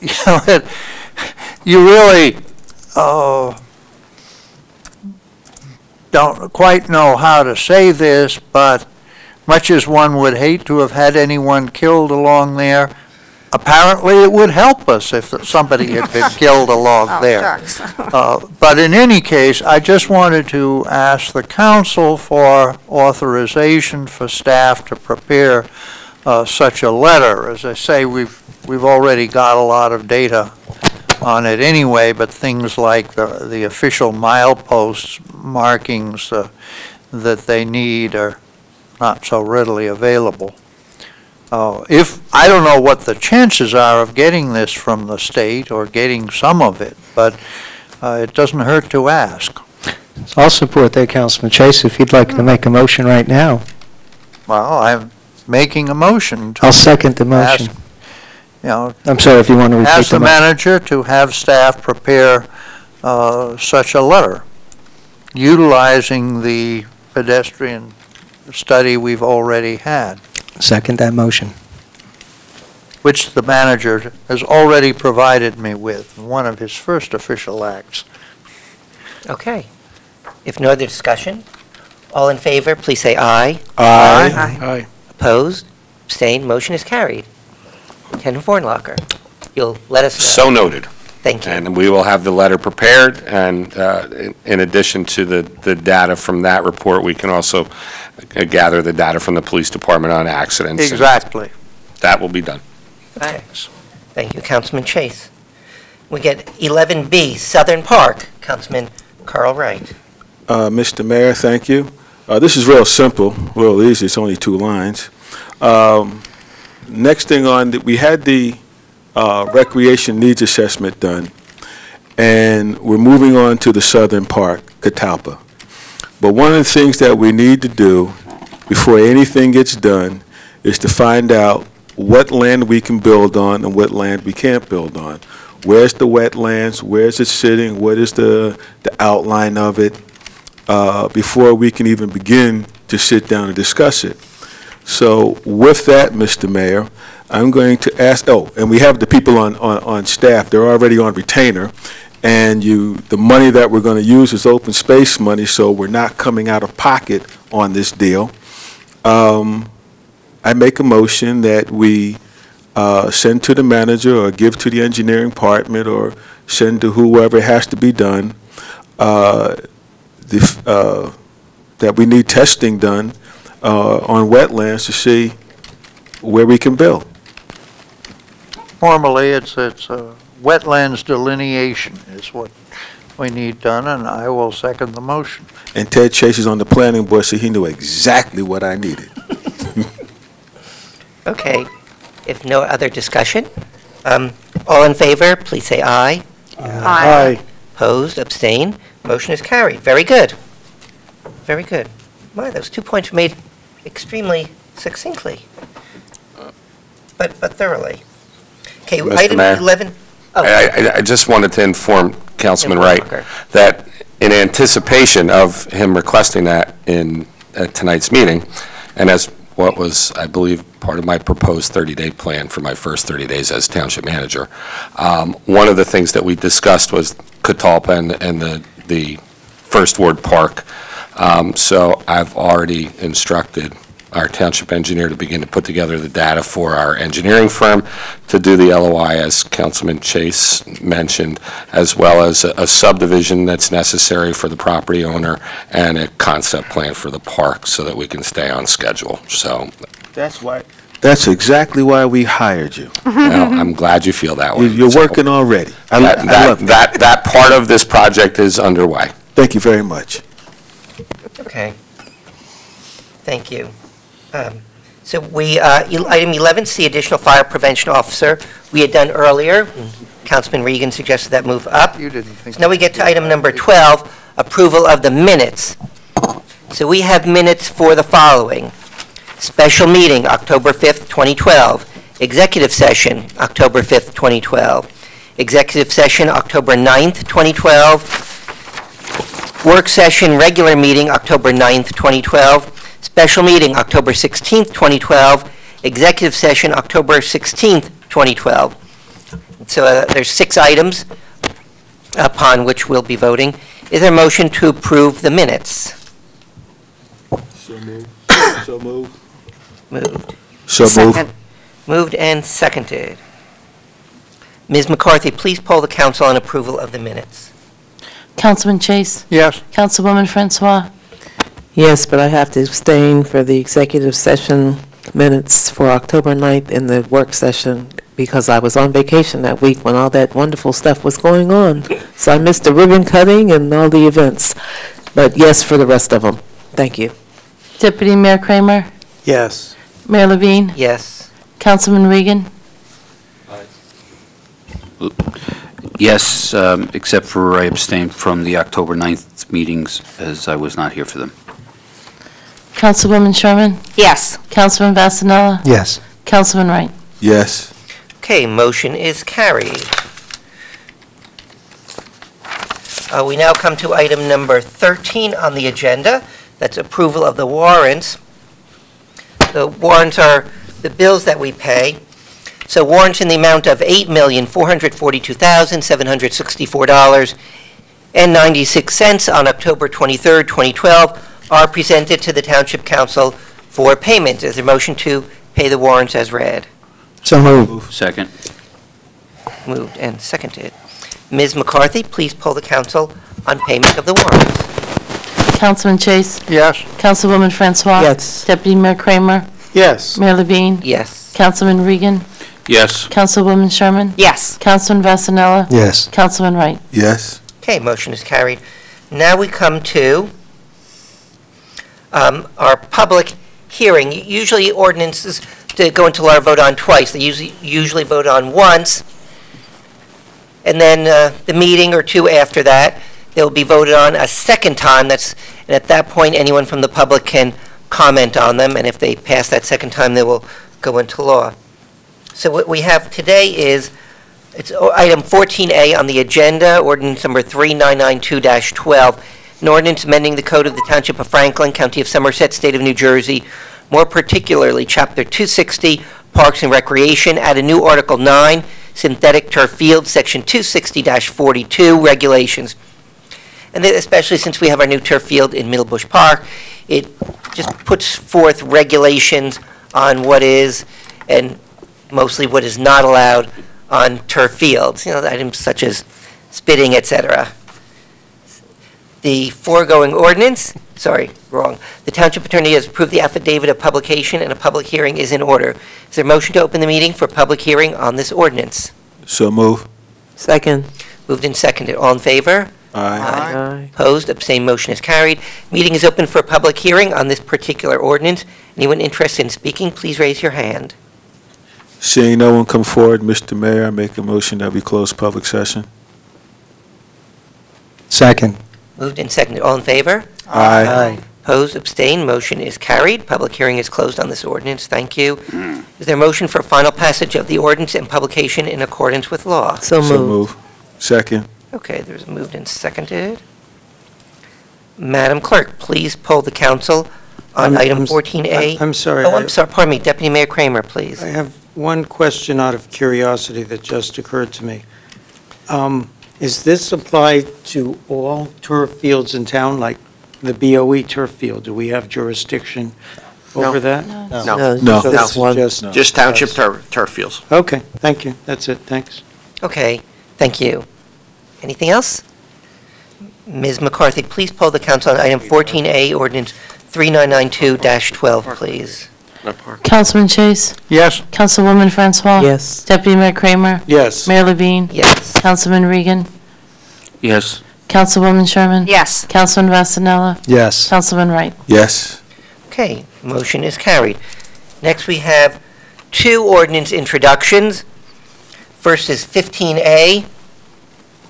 You [laughs] you really, uh, don't quite know how to say this, but much as one would hate to have had anyone killed along there, apparently it would help us if somebody had been [laughs] killed along Oh, there. shucks. Uh, But in any case, I just wanted to ask the council for authorization for staff to prepare uh, such a letter. As I say, we've, we've already got a lot of data on it anyway, but things like the, the official mileposts markings uh, that they need are not so readily available. Uh, If, I don't know what the chances are of getting this from the state or getting some of it, but uh, it doesn't hurt to ask. I'll support that, Councilman Chase, if you'd like to make a motion right now. Well, I'm making a motion to I'll second the ask, motion. you know, I'm sorry if you want to repeat ask the the motion. manager to have staff prepare uh, such a letter, utilizing the pedestrian study we've already had, Second that motion. which the manager has already provided me with, one of his first official acts. Okay. If no other discussion, all in favor, please say aye. Aye. Aye. Opposed? Abstained? Motion is carried. Lieutenant Vornlacker, you'll let us know. So noted. Thank you. And we will have the letter prepared, and uh, in- in addition to the, the data from that report, we can also uh, gather the data from the police department on accidents. and Exactly. That will be done. Thanks. Thank you, Councilman Chase. We get 11B, Southern Park, Councilman Carl Wright. Uh, Mr. Mayor, thank you. Uh, This is real simple, real easy, it's only two lines. Um, Next thing on, the- we had the uh, recreation needs assessment done, and we're moving on to the southern park, Catalpa. But one of the things that we need to do before anything gets done is to find out what land we can build on and what land we can't build on. Where's the wetlands, where's it sitting, what is the, the outline of it, uh, before we can even begin to sit down and discuss it. So with that, Mr. Mayor, I'm going to ask, oh, and we have the people on, on, on staff, they're already on retainer, and you, the money that we're going to use is open space money, so we're not coming out of pocket on this deal. Um, I make a motion that we uh, send to the manager or give to the engineering department or send to whoever has to be done, uh, the, uh, that we need testing done uh, on wetlands to see where we can build. Formally, it's, it's a wetlands delineation is what we need done, and I will second the motion. And Ted Chase is on the planning board, so he knew exactly what I needed. [laughs] Okay. If no other discussion, um, all in favor, please say aye. Aye. Opposed? abstain, Motion is carried. Very good. Very good. My, those two points were made extremely succinctly, but but thoroughly. Okay, Mr. item Mayor? 11. Oh, I, I- I just wanted to inform Councilman Wright that in anticipation of him requesting that in tonight's meeting, and as what was, I believe, part of my proposed 30-day plan for my first 30 days as township manager, um, one of the things that we discussed was Catalpa and, and the, the First Ward Park. Um, So I've already instructed our township engineer to begin to put together the data for our engineering firm to do the LOI, as Councilman Chase mentioned, as well as a a subdivision that's necessary for the property owner and a concept plan for the park so that we can stay on schedule. So That's why. That's exactly why we hired you. well, I'm glad you feel that way. You- You're So working already. I That, I that, love that. that that part of this project is underway. Thank you very much. Okay. Thank you. Um, So we, uh, el- item 11C, additional fire prevention officer, we had done earlier. Councilman Regan suggested that move up. You didn't think. So now we get to item number 12, approval of the minutes. So we have minutes for the following. Special meeting, October 5th, 2012. Executive session, October 5th, 2012. Executive session, October 9th, 2012. Work session, regular meeting, October 9th, 2012. Special meeting, October 16th, 2012. Executive session, October 16th, 2012. So uh, there's six items upon which we'll be voting. Is there a motion to approve the minutes? So move. [coughs] So move. Moved. So moved. Second. Moved and seconded. Ms. McCarthy, please poll the council on approval of the minutes. Councilman Chase? Yes. Councilwoman Francois? Yes, but I have to abstain for the executive session minutes for October 9th in the work session because I was on vacation that week when all that wonderful stuff was going on. So I missed the ribbon cutting and all the events. But yes, for the rest of them. Thank you. Deputy Mayor Kramer? Yes. Mayor Levine? Yes. Councilman Regan? Yes, um, except for I abstained from the October 9th meetings as I was not here for them. Councilwoman Sherman? Yes. Councilman Vassanella? Yes. Councilman Wright? Yes. Okay, motion is carried. Uh, We now come to item number 13 on the agenda. That's approval of the warrants. The warrants are the bills that we pay. So warrants in the amount of $8,442,764.96 on October 23rd, 2012 are presented to the Township Council for payment. Is there a motion to pay the warrants as read? So moved. Second. Moved and seconded. Ms. McCarthy, please poll the council on payment of the warrants. Councilman Chase? Yes. Councilwoman Francois? Yes. Deputy Mayor Kramer? Yes. Mayor Levine? Yes. Councilman Regan? Yes. Councilwoman Sherman? Yes. Councilman Vassanella? Yes. Councilman Wright? Yes. Okay, motion is carried. Now we come to um, our public hearing. Usually ordinances to go into law are voted on twice. They usually, usually vote on once, and then uh, the meeting or two after that, they'll be voted on a second time. That's, and at that point, anyone from the public can comment on them, and if they pass that second time, they will go into law. So what we have today is it's item 14A on the agenda, ordinance number 3992-12, an ordinance amending the code of the Township of Franklin, County of Somerset, State of New Jersey, more particularly Chapter 260, Parks and Recreation, add a new Article 9, Synthetic Turf Field, Section 260-42, Regulations. And then especially since we have our new turf field in Middlebush Park, it just puts forth regulations on what is and mostly what is not allowed on turf fields, you know, items such as spitting, et cetera. The foregoing ordinance, sorry, wrong. The township attorney has approved the affidavit of publication, and a public hearing is in order. Is there a motion to open the meeting for public hearing on this ordinance? So move. Second. Moved and seconded. All in favor? Aye. Aye. Opposed? Abstained? Motion is carried. Meeting is open for a public hearing on this particular ordinance. Anyone interested in speaking, please raise your hand. Seeing no one come forward, Mr. Mayor, I make a motion that we close public session. Second. Moved and seconded. All in favor? Aye. Opposed, abstained, motion is carried. Public hearing is closed on this ordinance. Thank you. Is there a motion for final passage of the ordinance and publication in accordance with law? So So moved. move. Second. Okay, there's moved and seconded. Madam Clerk, please poll the council on I'm- item I'm s- 14A. I'm sorry. Oh, I- I'm sorry, pardon me, Deputy Mayor Kramer, please. I have one question out of curiosity that just occurred to me. Um, Is this applied to all turf fields in town, like the BOE turf field? Do we have jurisdiction No. over that? No. No. So this is No. just- Just township turf, turf fields. Okay, thank you. That's it, thanks. Okay, thank you. Anything else? Ms. McCarthy, please poll the council on item 14A, ordinance 3992-12, please. Councilman Chase? Yes. Councilwoman Francois? Yes. Deputy Mayor Kramer? Yes. Mayor Levine? Yes. Councilman Regan? Yes. Councilwoman Sherman? Yes. Councilman Vassanella? Yes. Councilman Wright? Yes. Okay, motion is carried. Next, we have two ordinance introductions. First is 15A,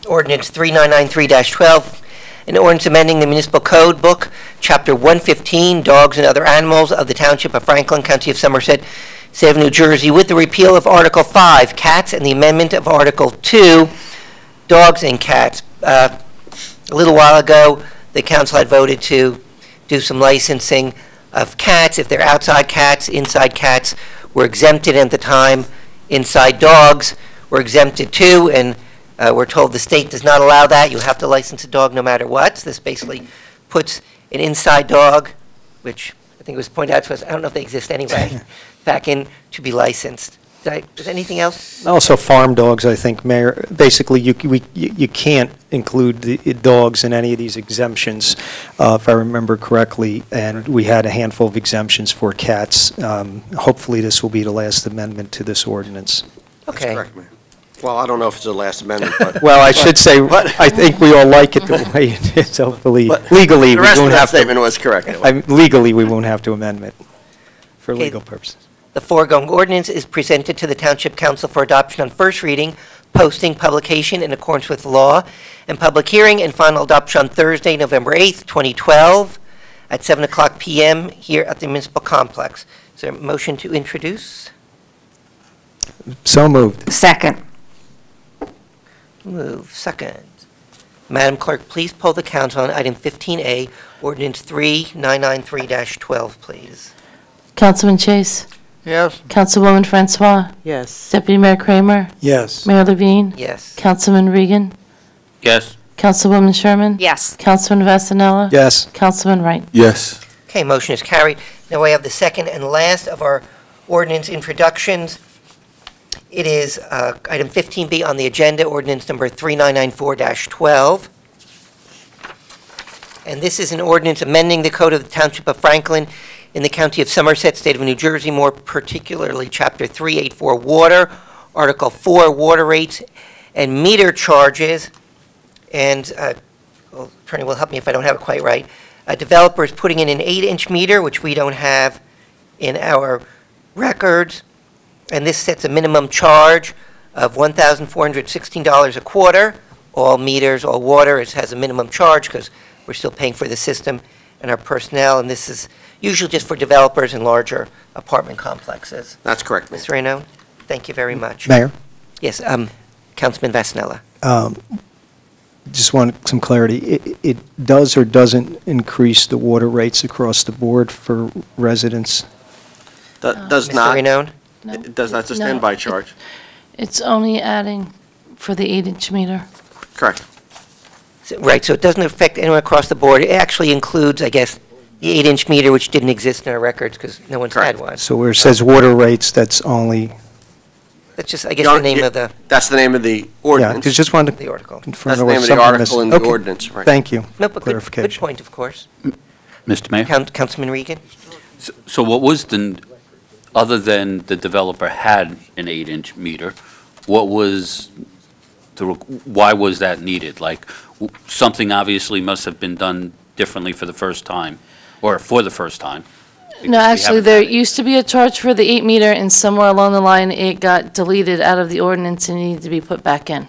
ordinance 3993-12, an ordinance amending the municipal code book, Chapter 115, Dogs and Other Animals of the Township of Franklin, County of Somerset, State of New Jersey, with the repeal of Article 5, Cats, and the amendment of Article 2, Dogs and Cats. Uh, A little while ago, the council had voted to do some licensing of cats. If they're outside cats, inside cats were exempted at the time. Inside dogs were exempted too, and uh, we're told the state does not allow that. You have to license a dog no matter what. So This basically puts an inside dog, which I think it was pointed out to us, I don't know if they exist anyway, [laughs] back in to be licensed. Did I, is anything else? Also, farm dogs, I think, Mayor, basically, you, we, you you can't include the dogs in any of these exemptions, uh, if I remember correctly, and we had a handful of exemptions for cats. Um, Hopefully, this will be the last amendment to this ordinance. Okay. Correct, Mayor. Well, I don't know if it's the last amendment, but. [laughs] Well, I should say, I think we all like it the [laughs] way it is, hopefully. But Legally, we The rest of won't that have to. statement was correct. I- Legally, we won't have to amend it for Okay. legal purposes. The foregoing ordinance is presented to the Township Council for adoption on first reading, posting, publication in accordance with law, and public hearing and final adoption on Thursday, November 8th, 2012, at 7 o'clock PM here at the Municipal Complex. Is there a motion to introduce? So moved. Second. Move, second. Madam Clerk, please poll the council on item 15A, ordinance 3993-12, please. Councilman Chase? Yes. Councilwoman Francois? Yes. Deputy Mayor Kramer? Yes. Mayor Levine? Yes. Councilman Regan? Yes. Councilwoman Sherman? Yes. Councilman Vassanella? Yes. Councilman Wright? Yes. Okay, motion is carried. Now we have the second and last of our ordinance introductions. It is uh, item 15B on the agenda, ordinance number 3994-12. And this is an ordinance amending the code of the Township of Franklin in the County of Somerset, State of New Jersey, more particularly Chapter 384 Water, Article 4 Water Rates and Meter Charges. And uh, well, Attorney will help me if I don't have it quite right. A developer is putting in an eight-inch meter, which we don't have in our records, and this sets a minimum charge of $1,416 a quarter. All meters, all water, it has a minimum charge because we're still paying for the system and our personnel, and this is usually just for developers and larger apartment complexes. That's correct, Mayor. Mr. Reno, thank you very much. Mayor? Yes, um, Councilman Vassanella. Um, Just want some clarity. It it does or doesn't increase the water rates across the board for residents? That does Mr. not. Reno? It does, that's a No. standby charge. It's only adding for the eight-inch meter. Correct. So- Right, so it doesn't affect anyone across the board. It actually includes, I guess, the eight-inch meter, which didn't exist in our records because no one's had one. So where it says water rates, that's only, That's just, I guess, the name of the, That's the name of the yeah, ordinance. because just wanted to the article. confirm. That's the there name of the something miss- article in the Okay. ordinance, right. Thank you. No, but good, good Clarification. point, of course. Mr. Mayor? Coun- Councilman Regan? So- So what was the, other than the developer had an eight-inch meter, what was, the re- why was that needed? Like, w- something obviously must have been done differently for the first time, or for the first time. because No, actually, haven't there had it. used to be a charge for the eight meter, and somewhere along the line, it got deleted out of the ordinance and needed to be put back in.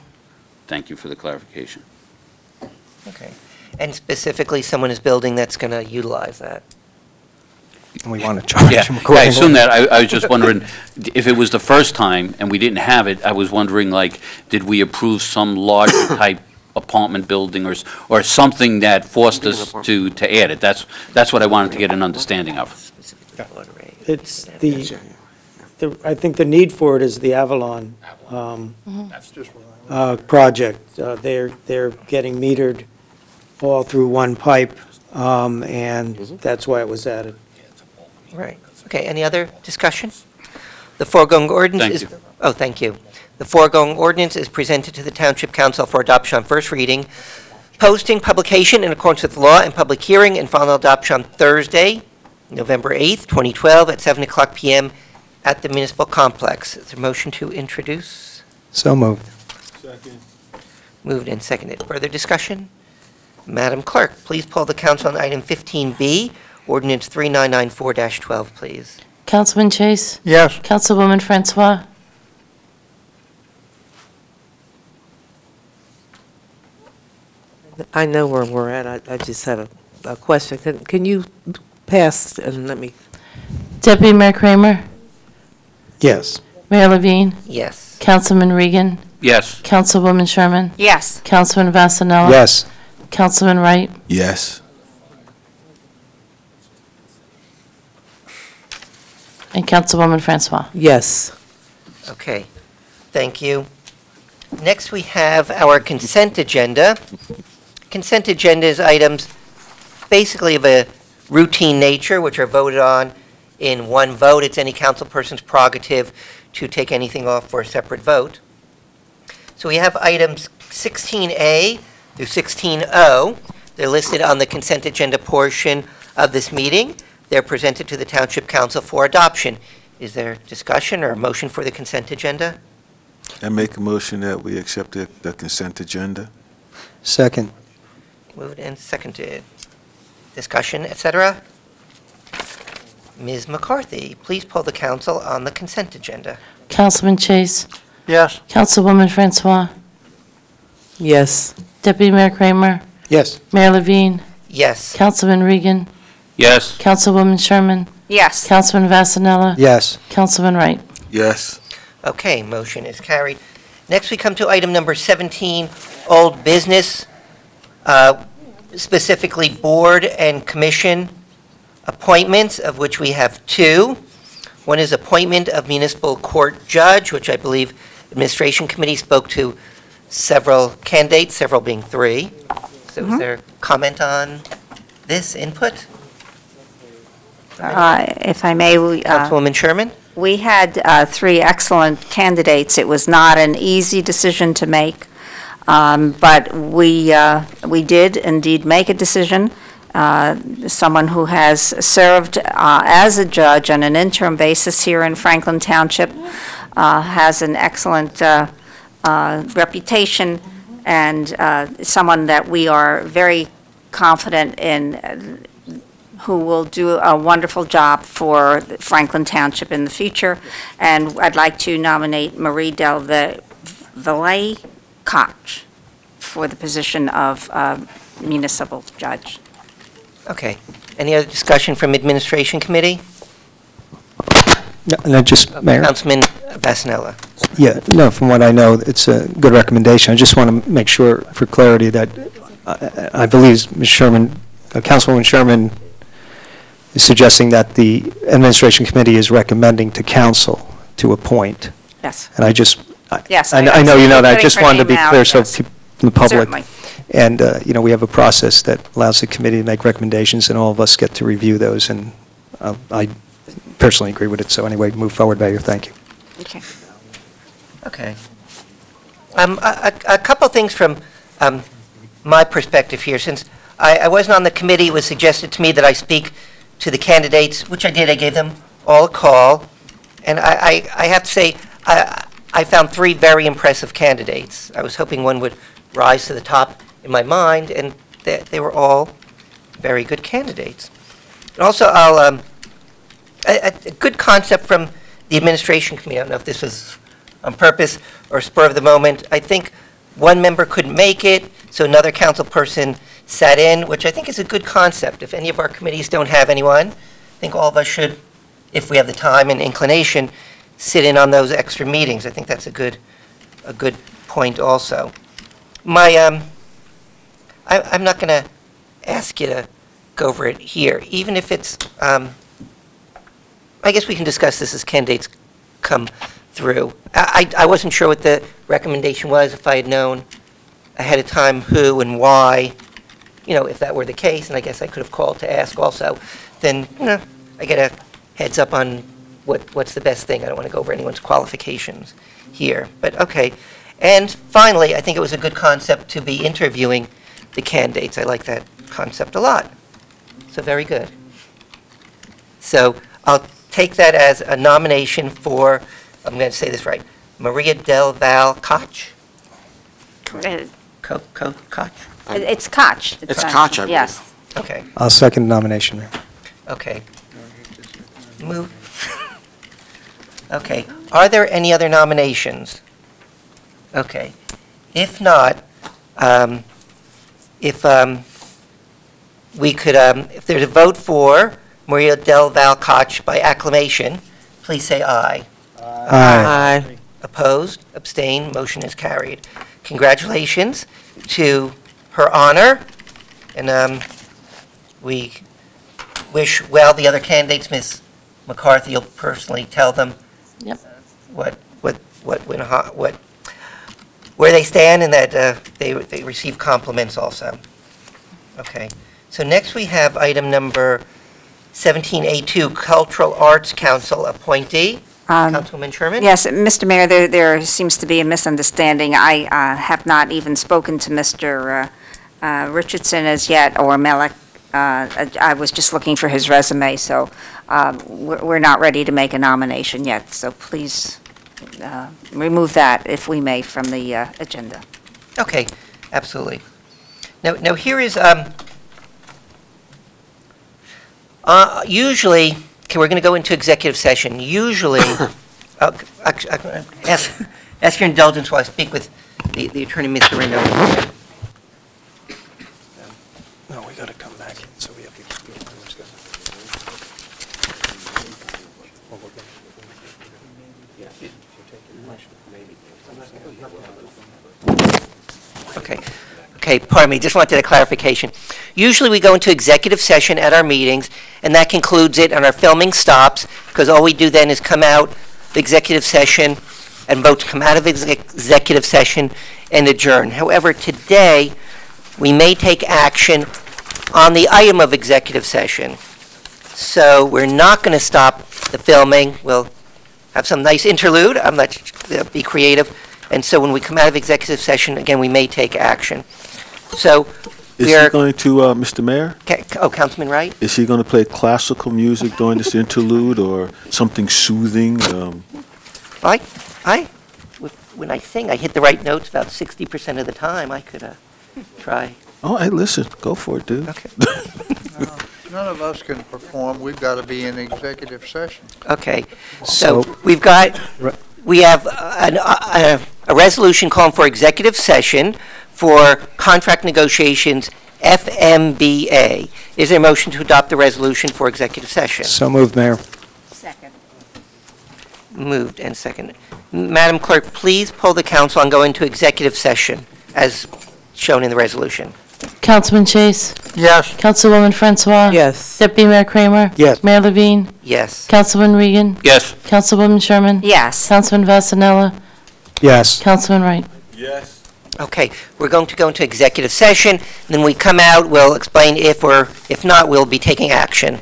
Thank you for the clarification. Okay. And specifically, someone is building that's going to utilize that. And we want to charge Yeah, them yeah, I accordingly. assume that. I, I was just wondering, if it was the first time and we didn't have it, I was wondering, like, did we approve some larger [coughs] type apartment building or, s- or something that forced us to, to add it? That's, that's what I wanted to get an understanding of. It's the, the, I think the need for it is the Avalon um, uh, project. Uh, They're, they're getting metered all through one pipe, um, and that's why it was added. Right. Okay, any other discussion? The foregoing ordinance Thank is... you. Oh, thank you. The foregoing ordinance is presented to the Township Council for adoption on first reading, posting, publication in accordance with law, and public hearing and final adoption on Thursday, November 8th, 2012, at 7 o'clock PM at the Municipal Complex. Is there a motion to introduce? So moved. Moved and seconded. Further discussion? Madam Clerk, please poll the council on item 15B, ordinance 3994-12, please. Councilman Chase? Yes. Councilwoman Francois? I know where we're at. I, I just had a, a question. Can, can you pass and let me, Deputy Mayor Kramer? Yes. Mayor Levine? Yes. Councilman Regan? Yes. Councilwoman Sherman? Yes. Councilman Vassanella? Yes. Councilman Wright? Yes. And Councilwoman Francois? yes. Okay, thank you. Next, we have our consent agenda. Consent agenda is items basically of a routine nature, which are voted on in one vote. It's any council person's prerogative to take anything off for a separate vote. So we have items 16A through 16O. They're listed on the consent agenda portion of this meeting. They're presented to the Township Council for adoption. Is there discussion or a motion for the consent agenda? I make a motion that we accept the the consent agenda. Second. Moved and seconded. Discussion, etc. Ms. McCarthy, please poll the council on the consent agenda. Councilman Chase. Yes. Councilwoman Francois. Yes. Deputy Mayor Kramer. Yes. Mayor Levine. Yes. Councilman Regan. Yes. Councilwoman Sherman. Yes. Councilman Vassanella. Yes. Councilman Wright. Yes. Okay, motion is carried. Next, we come to item number 17, old business, uh, specifically board and commission appointments, of which we have two. One is appointment of municipal court judge, which I believe administration committee spoke to several candidates, several being three. So is there comment on this input? Uh, If I may, we, uh, Councilwoman Sherman? we had uh, three excellent candidates. It was not an easy decision to make, um, but we, uh, we did indeed make a decision. Uh, Someone who has served uh, as a judge on an interim basis here in Franklin Township, uh, has an excellent uh, uh, reputation, and uh, someone that we are very confident in who will do a wonderful job for Franklin Township in the future. And I'd like to nominate Marie Del Va- Valle Koch for the position of uh, municipal judge. Okay. Any other discussion from administration committee? No, no, just, Mayor? Councilman Vassanella. Yeah, no, from what I know, it's a good recommendation. I just want to make sure, for clarity, that uh, I believe Ms. Sherman, uh, Councilwoman Sherman is suggesting that the Administration Committee is recommending to council to appoint. Yes. And I just, I- Yes, I I- kn- I know you know that, I just wanted to name be out, clear so yes. peop- the public. Certainly. And, uh, you know, we have a process that allows the committee to make recommendations, and all of us get to review those, and uh, I personally agree with it. So anyway, move forward, Mayor, thank you. Okay. Okay. Um, a, a a couple things from, um, my perspective here, since I, I wasn't on the committee, it was suggested to me that I speak to the candidates, which I did, I gave them all a call, and I, I, I have to say, I, I found three very impressive candidates. I was hoping one would rise to the top in my mind, and they, they were all very good candidates. And also, I'll, um, a, a- good concept from the administration committee, I don't know if this was on purpose or spur of the moment. I think one member couldn't make it, so another council person sat in, which I think is a good concept. If any of our committees don't have anyone, I think all of us should, if we have the time and inclination, sit in on those extra meetings. I think that's a good, a good point also. My, um, I, I'm not going to ask you to go over it here, even if it's, um, I guess we can discuss this as candidates come through. I, I wasn't sure what the recommendation was, if I had known ahead of time who and why, you know, if that were the case, and I guess I could have called to ask also, then, you know, I get a heads up on what, what's the best thing. I don't want to go over anyone's qualifications here, but okay. And finally, I think it was a good concept to be interviewing the candidates. I like that concept a lot. So very good. So I'll take that as a nomination for, I'm going to say this right, Maria Del Val Koch? Uh, Co, co, Koch? It's Koch. It's uh, Koch, I believe. Yes. Okay, I'll second the nomination, Mayor. okay. Move. Okay, are there any other nominations? Okay, if not, um, if, um, we could, um, if there's a vote for Maria Del Val Koch by acclamation, please say aye. Aye. Opposed, Abstain. motion is carried. Congratulations to her honor, and um, we wish well the other candidates, Ms. McCarthy, you'll personally tell them Yep. what, what, what, went ho- what, where they stand, and that uh, they, they receive compliments also. Okay, so next we have item number 17A2 Cultural Arts Council appointee. Um, Councilwoman Sherman? Yes, Mr. Mayor, there, there seems to be a misunderstanding. I uh, have not even spoken to Mr. uh, uh, Richardson as yet, or Melick. Uh, I was just looking for his resume, so um, we're we're not ready to make a nomination yet, so please uh, remove that, if we may, from the uh, agenda. Okay, absolutely. Now, now here is, um, uh, usually, okay, we're going to go into executive session. Usually, [coughs] uh, ac- ac- ask, ask your indulgence while I speak with the the attorney, Mr. Reno. No, we gotta come back, so we have to. Okay, okay, pardon me, just wanted a clarification. Usually, we go into executive session at our meetings, and that concludes it, and our filming stops, because all we do then is come out the executive session and vote to come out of exec- executive session and adjourn. However, today, we may take action on the item of executive session. So we're not going to stop the filming. We'll have some nice interlude. I'm not, uh, be creative. And so when we come out of executive session, again, we may take action. So Is he are, going to, uh, Mr. Mayor, Ca- oh, Councilman Wright? is he going to play classical music during this interlude or something soothing? Um, I, I, with- when I sing, I hit the right notes about 60% of the time. I could uh, try. Oh, hey, listen, go for it, dude. Okay. [laughs] None of us can perform, we've got to be in executive session. Okay, so So- we've got, we have an- a a resolution calling for executive session for contract negotiations, FMBA. Is there a motion to adopt the resolution for executive session? So moved, Mayor. Second. Moved and seconded. Madam Clerk, please pull the council and go into executive session as shown in the resolution. Councilman Chase? Yes. Councilwoman Francois? Yes. Deputy Mayor Kramer? Yes. Mayor Levine? Yes. Councilman Regan? Yes. Councilwoman Sherman? Yes. Councilman Vassanella? Yes. Councilman Wright? Yes. Okay, we're going to go into executive session, then we come out, we'll explain if or, if not, we'll be taking action.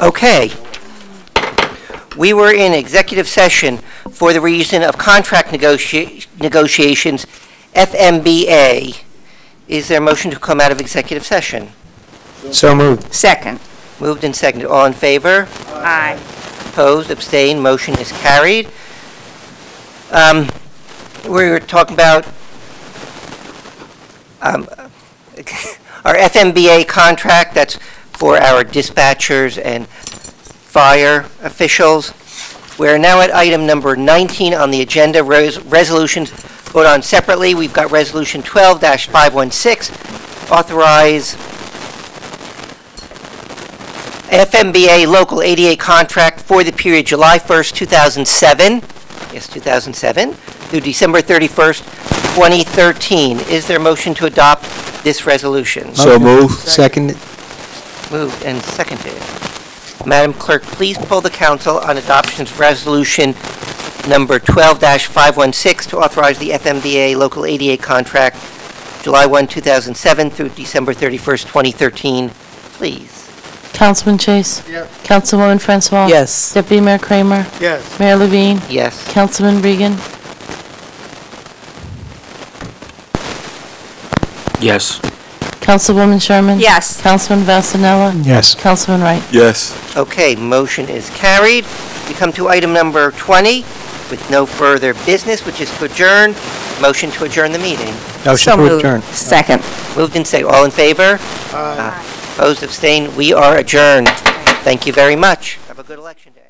Okay. We were in executive session for the reason of contract negotia- negotiations, FMBA. Is there a motion to come out of executive session? So moved. Second. Moved and seconded. All in favor? Aye. Opposed, abstained, motion is carried. Um, We were talking about um, [laughs] our FMBA contract, that's for our dispatchers and fire officials. We're now at item number 19 on the agenda, res- resolutions vote on separately. We've got Resolution 12-516, authorize FMBA Local 88 contract for the period July 1st, 2007, yes, 2007, through December 31st, 2013. Is there a motion to adopt this resolution? So moved. Second. Moved and seconded. Madam Clerk, please pull the council on adoption's resolution number 12-516 to authorize the FMBA Local 88 contract, July 1, 2007 through December 31st, 2013, please. Councilman Chase? Yes. Councilwoman Francois? Yes. Deputy Mayor Kramer? Yes. Mayor Levine? Yes. Councilman Regan? Yes. Councilwoman Sherman? Yes. Councilman Vassanella? Yes. Councilman Wright? Yes. Okay, motion is carried. We come to item number 20 with no further business, which is to adjourn. Motion to adjourn the meeting. Motion So to moved. adjourn. Second. Moved and say, all in favor? Aye. Opposed, abstained, we are adjourned. Thank you very much. Have a good election day.